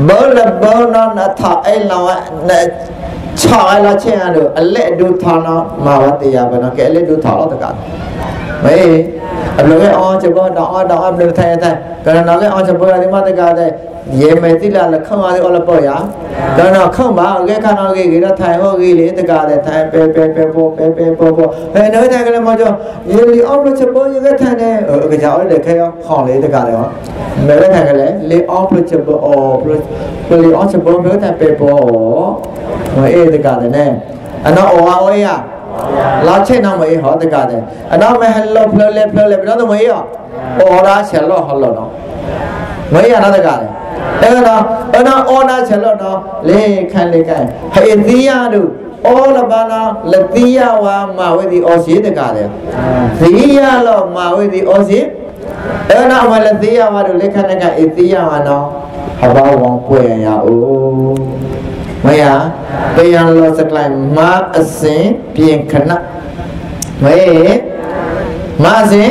A: ဘောလဘောနောနထအဲ့လောချာလာချင်ရလို့အလက်ဒုထာနာမာဝတရားဘနော်ကဲအလက်ဒုထာတော့တကားမေအဘလောအောချဘောတော့အောတော့အဘလောထိုင်ထိုင်ကရနာလေအောချဘောရဒီမတကားတဲ့ ရေမေတိလာလခေါရအောလပေါ်ရဒါတော့ခေါပါအကဲခနာကေကေတော့ထိုင်ဟောကေလေတကားတဲ့ထိုင်ပဲပဲပဲပေါ်ပဲပဲပေါ်ပေါ်ဘယ်တော့တိုင်ကလေးမကြောရေလီအောချဘောရကထိုင်နေအကကြောက်လေခဲရောခေါလေတကားတယ်ဟောမဲလည်းထိုင်ကလေးလေအောချဘောအောပလေအောချဘောဘယ်တိုင်ပဲပေါ်မအေးတကားတယ်နဲ့အနော်အောဝေးရလာချက်နောက်မအေးဟောတကားတယ်အနော်မဲဟလောဖလလေဖလလေဘယ်တော့မအေးရောအော်ရာချက်လောဟလောနော်မအေးရတော့တကားတယ် အဲ့တော့အနော်အော်နာချက်လောနော်လေခန့်လေကိုင်ဟေသီးရတို့အောလဘာနာလတိယဝါမဝေဒီအောရှိတကားတယ်သီးရလောမဝေဒီအောရှိအဲ့တော့မလတိယဝါတို့လေခန့်လေကိုင်အသီးရဝါနော်ဟဘောင်းဝံပွေရအောင်မယတရားလောစကလိုက်မအစင်ပြင်ခဏမေမအစင်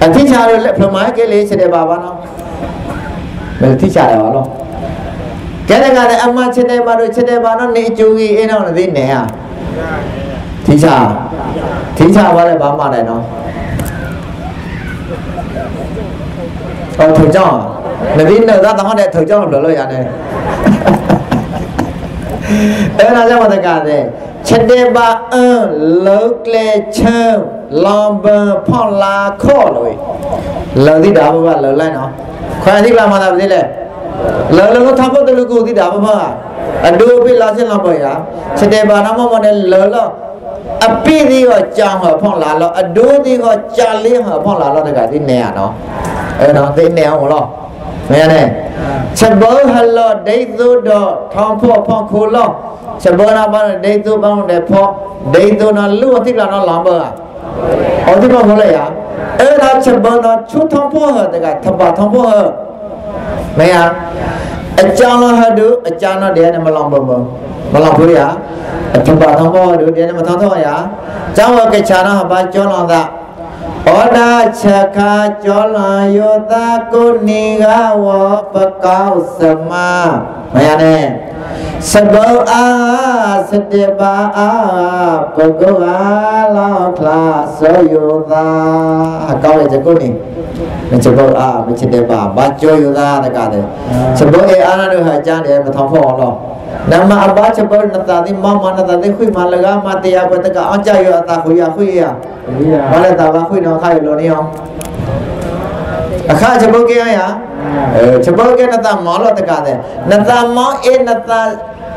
A: ယအိုမေဘာလဲအမချဘောကြကြရနေချဘောကြကြနော်နေအကျိုးကြီးကြီးရှုရှုတော့တကတယ်ဒီနေ့နေရနော်နေတီချာတီချာရဲ့တီချာရဲ့အတီချာရလက်ဖမိုင်းကလေးစတဲ့ဘာဘာနော်ဘယ်တီချာရပါလို့ကဲတက လမ်ဘန်ဖောင်းလာခေါ်လို့လော်ဒီဒါဘဘလော်လိုက်နော်ခွန်ဒီလာမသာပြည်လေလော်လော်လော်သဘောတလူကိုဒီဒါဘဘအဒိုပိလာစင်လာပေါ်ရစတဲ့ဘာနာမမနဲ့လော်လော်အပိဒီကကြောင်းဟဖောင်းလာလော်အဒိုဒီကကြာလင်းဟဖောင်းလာလော်တကဒီနေရနော်အဲ့တော့ဒီနေအောင်လော်မင်းနဲ့ချက်ဘောဟလော်ဒိတ်သူတော့ထောင်ဖို့ဖောင်းခိုလော်ချက်ဘောနာဘာဒိတ်သူပေါင်းတယ်ဖောင်းဒိတ်သူနော်လူအတိလာနော်လမ်ဘန် ဒီဘောလဲရအဲ့ဒါချက်ဘောနာချူထောင်ဖို့ဟတဲ့ကသဘာထောင်ဖို့ဟမရအကြောင်းဟဒုအကြောင်းတော့တဲ့မလောင်ဘောမလောင်ဘူးရအထဘာထောင်ဖို့ဟဒုတဲ့မထောင်တော့ရကျောင်းဝကချာနာဘာကျောင်းလောင်တာဩဒါချက်ခါကြောလံယောတာကိုနေကဝ ပကောက်စမမရနဲ့စဘောအားစတေပါအားပုဂ္ဂိုလ်အားလောက်ခလာဆိုယောတာကောင်းရဲ့ကိုနေမချဘောအားမချတဲ့ပါဘာကြောယောတာတကားတယ်စဘောအေအားနာတို့ဟာကြားတယ်မထောင်ဖို့အောင်လို့နမအဘာချဘောနတာဒီမမနတာဒီခွေမလကမတရားဘတကအကြယောအတာခွေရခွေရဘာလဲတာဘာခွေတော့ခိုင်လို့နေအောင် အခါချဘောကေရအဲချဘောကေနတာမောလတကတဲ့နတာမောအေနတာ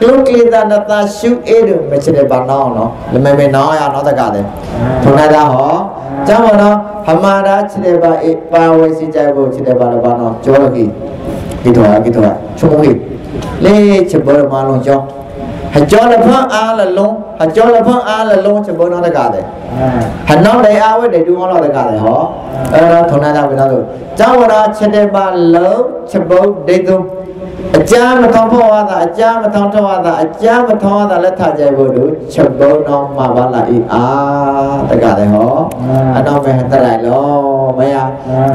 A: လုကလီတာနတာရှုအေဒမချတဲ့ဘာနောင်းနော်လမေမေနောင်းရနော်တကတဲ့ထုံနေတာဟောကျောင်းမနော်ဟမာရာချတဲ့ဘာအေပါဝဲစီကြဖို့ချတဲ့ဘာလဘာနော်ကျော်ကြီးဒီတော့ဒီတော့ချုံကြီးလေချဘောမာလုံးကျောင်း ဟကြောလဖန်အားလလုံးဟကြောလဖန်အားလလုံးချက်ဘောနော်တကားတယ်ဟနောက်လေအားဝဲတယ်ဒူအောင်တော့တကားတယ်ဟောအဲ့တော့ထုံနာတာဘယ်တော့ဆိုကျောင်းဝရချက်တဲ့ပါလုံးချက်ဘုတ်ဒိတ်သုံးအကြမ်းမထောင်ဖို့ဝါသာအကြမ်းမထောင်တော့ဝါသာအကြမ်းမထောင်ဝါသာလက်ထကြိုက်ဖို့တို့ချက်ဘုံတော့မှာပါလာဤအာတကတယ်ဟောအနောက်မဲ့တရိုင်လောမယ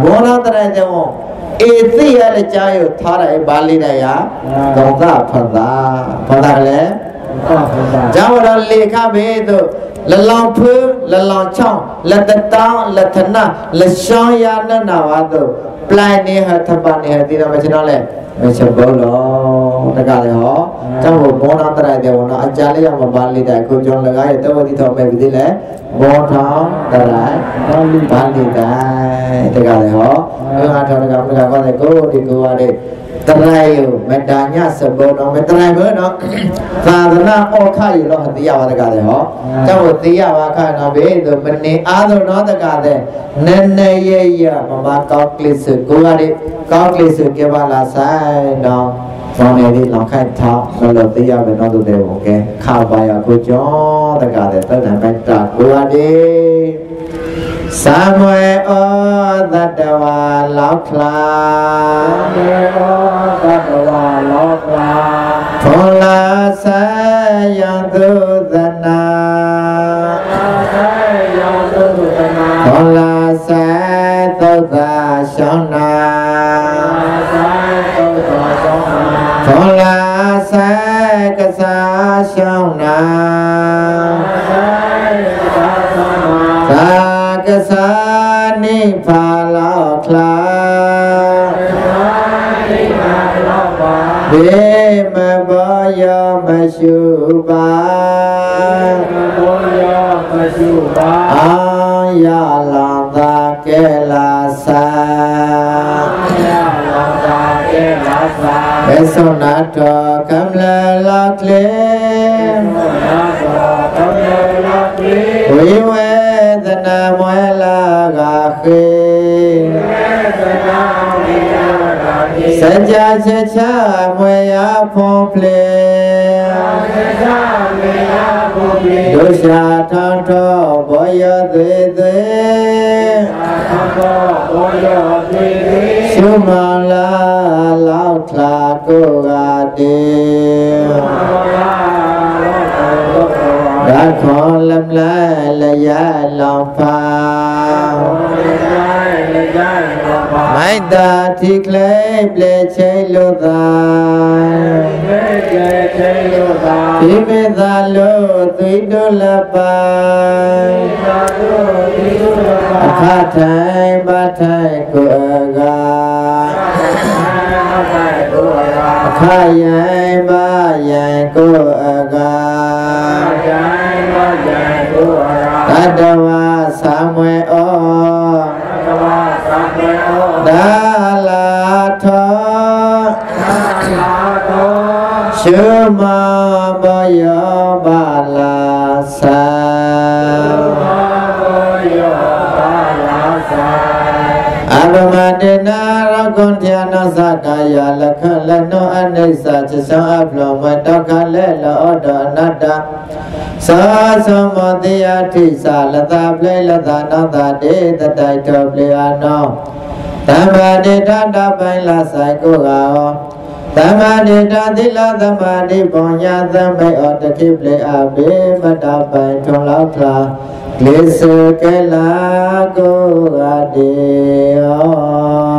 A: ဘောနာတရိုင်ကြောင့်အေသိရတဲ့ကြားရထားတယ်ဘာလေးတည်းရဒေါသဖန်သာဖန်သာလေ ကျောင်းတော်လေခဘေးတို့လလောင်ဖူးလလောင်ချောင်းလက်တတောင်းလက်ထနာလက်ရှောင်းရနနာဝါတို့ပလိုင်နေဟထပနေဟဒီတော့မချင်တော့လေမချဘောလောတကလည်းဟောကျောင်းဘောနာတရတဲ့ဘောနာအကြလေးရမပါလေးတဲ့ခုကျောင်းလကားရဲ့တဝတိတော်မဲ့ပြီလေဘောထောင်းတရပါဠိပါဠိတဲ့တကလည်းဟောဘုရားတော်ကဘုရားကောတဲ့ကိုဒီကိုရတဲ့ တရိုင်ယမတာညစဘောတော့မတရိုင်ဘောနော်သာသနာဩခရရောသိရပါတကတဲ့ဟောကျောင်းကိုသိရပါခနော်ဘေးသူမနေအားသောနော်တကတဲ့နနရရမမကောက်ကလစ်ကိုရတဲ့ကောက်ကလစ်ကေပါလာဆိုင်တော့ဘောင်းနေလေးလောက်ခိုက်ထောင်းလောလောသိရမယ်နော်သူတဲ့โอเคခါပါရကိုကျော်တကတဲ့တဏ္ဍမတကိုရတဲ့ သမွေဩသတ္တဝါလောက်ခလာ
B: မေဩသတ္တဝါလောက
A: ဖွန်လာဆယံသူသနာ
B: သာယံသုတနာ
A: ဖွန်လာဆသုဒ္ဓရှောင်းနာ
B: သာသုတ္တသောနာ
A: ဖွန်လာဆကစားရှောင်းနာ
B: ပါ
A: ဘေမဘောယောမရှုပါ
B: ဘောယောမရှိပါ
A: အာယလောင်သာကဲလာသာ
B: ယာလောကာကေလာသာ
A: ဘေသုနာတောကမ္လလောက်လေ
B: နာသောကမေလာတိ
A: ဝိဝေဒနာမွဲလာကခေ
B: သနာဝိယရာတိ
A: စัจ जा ချက်ချမွေရဖုံးဖလေ
B: သာမေယဘုပိ
A: ဒုရှာထံထောဘောယသေးသေး
B: သာသောဘောယောတိတိ
A: ရှုမလာလောက်ထလာကိုကတေ
B: ဘောယာလောကောလောကောဝါ
A: ရခောလမလာလရလောင်ဖာ
B: လေတိုင်းလေတိုင်းလောပါ
A: မိုက်တာထိကလေးပလေချိလို့သာ
B: မေကျေတေယောသာ
A: ဒီမေသာလို့သွေးတို့လက်ပါ
B: သာသုတိသုလော
A: အ
B: ပါ
A: ခထိုင်ပါထိုင်ကိုအကာ
B: အခိုင်ဘောရာ
A: အခယံပါယံကိုအကာ
B: အကြိုင်ဘောယံဘောရာ
A: တတဝသံဝေဩ ရှုမဘယောပါလာသာ
B: ဘာဘောယောပါလာသာ
A: အဘမတေနာရကွန်ထျာနသကာယလက္ခလနောအနိစ္စသစ္စာအပလောမတောခလေလောဒအနတ္တသာသမတိယထိသလတပလေလတနောတတေတတိုက်တော်ပလေအနောသမ္မာတိတတပိုင်လဆိုင်ကိုကဟော သမ္မာတိတသီလသမ္မာတိပုညသမိဩတခိပလေအဘေမတပိုင်ထုံလောက်လာလေစကလာကိုရတေယော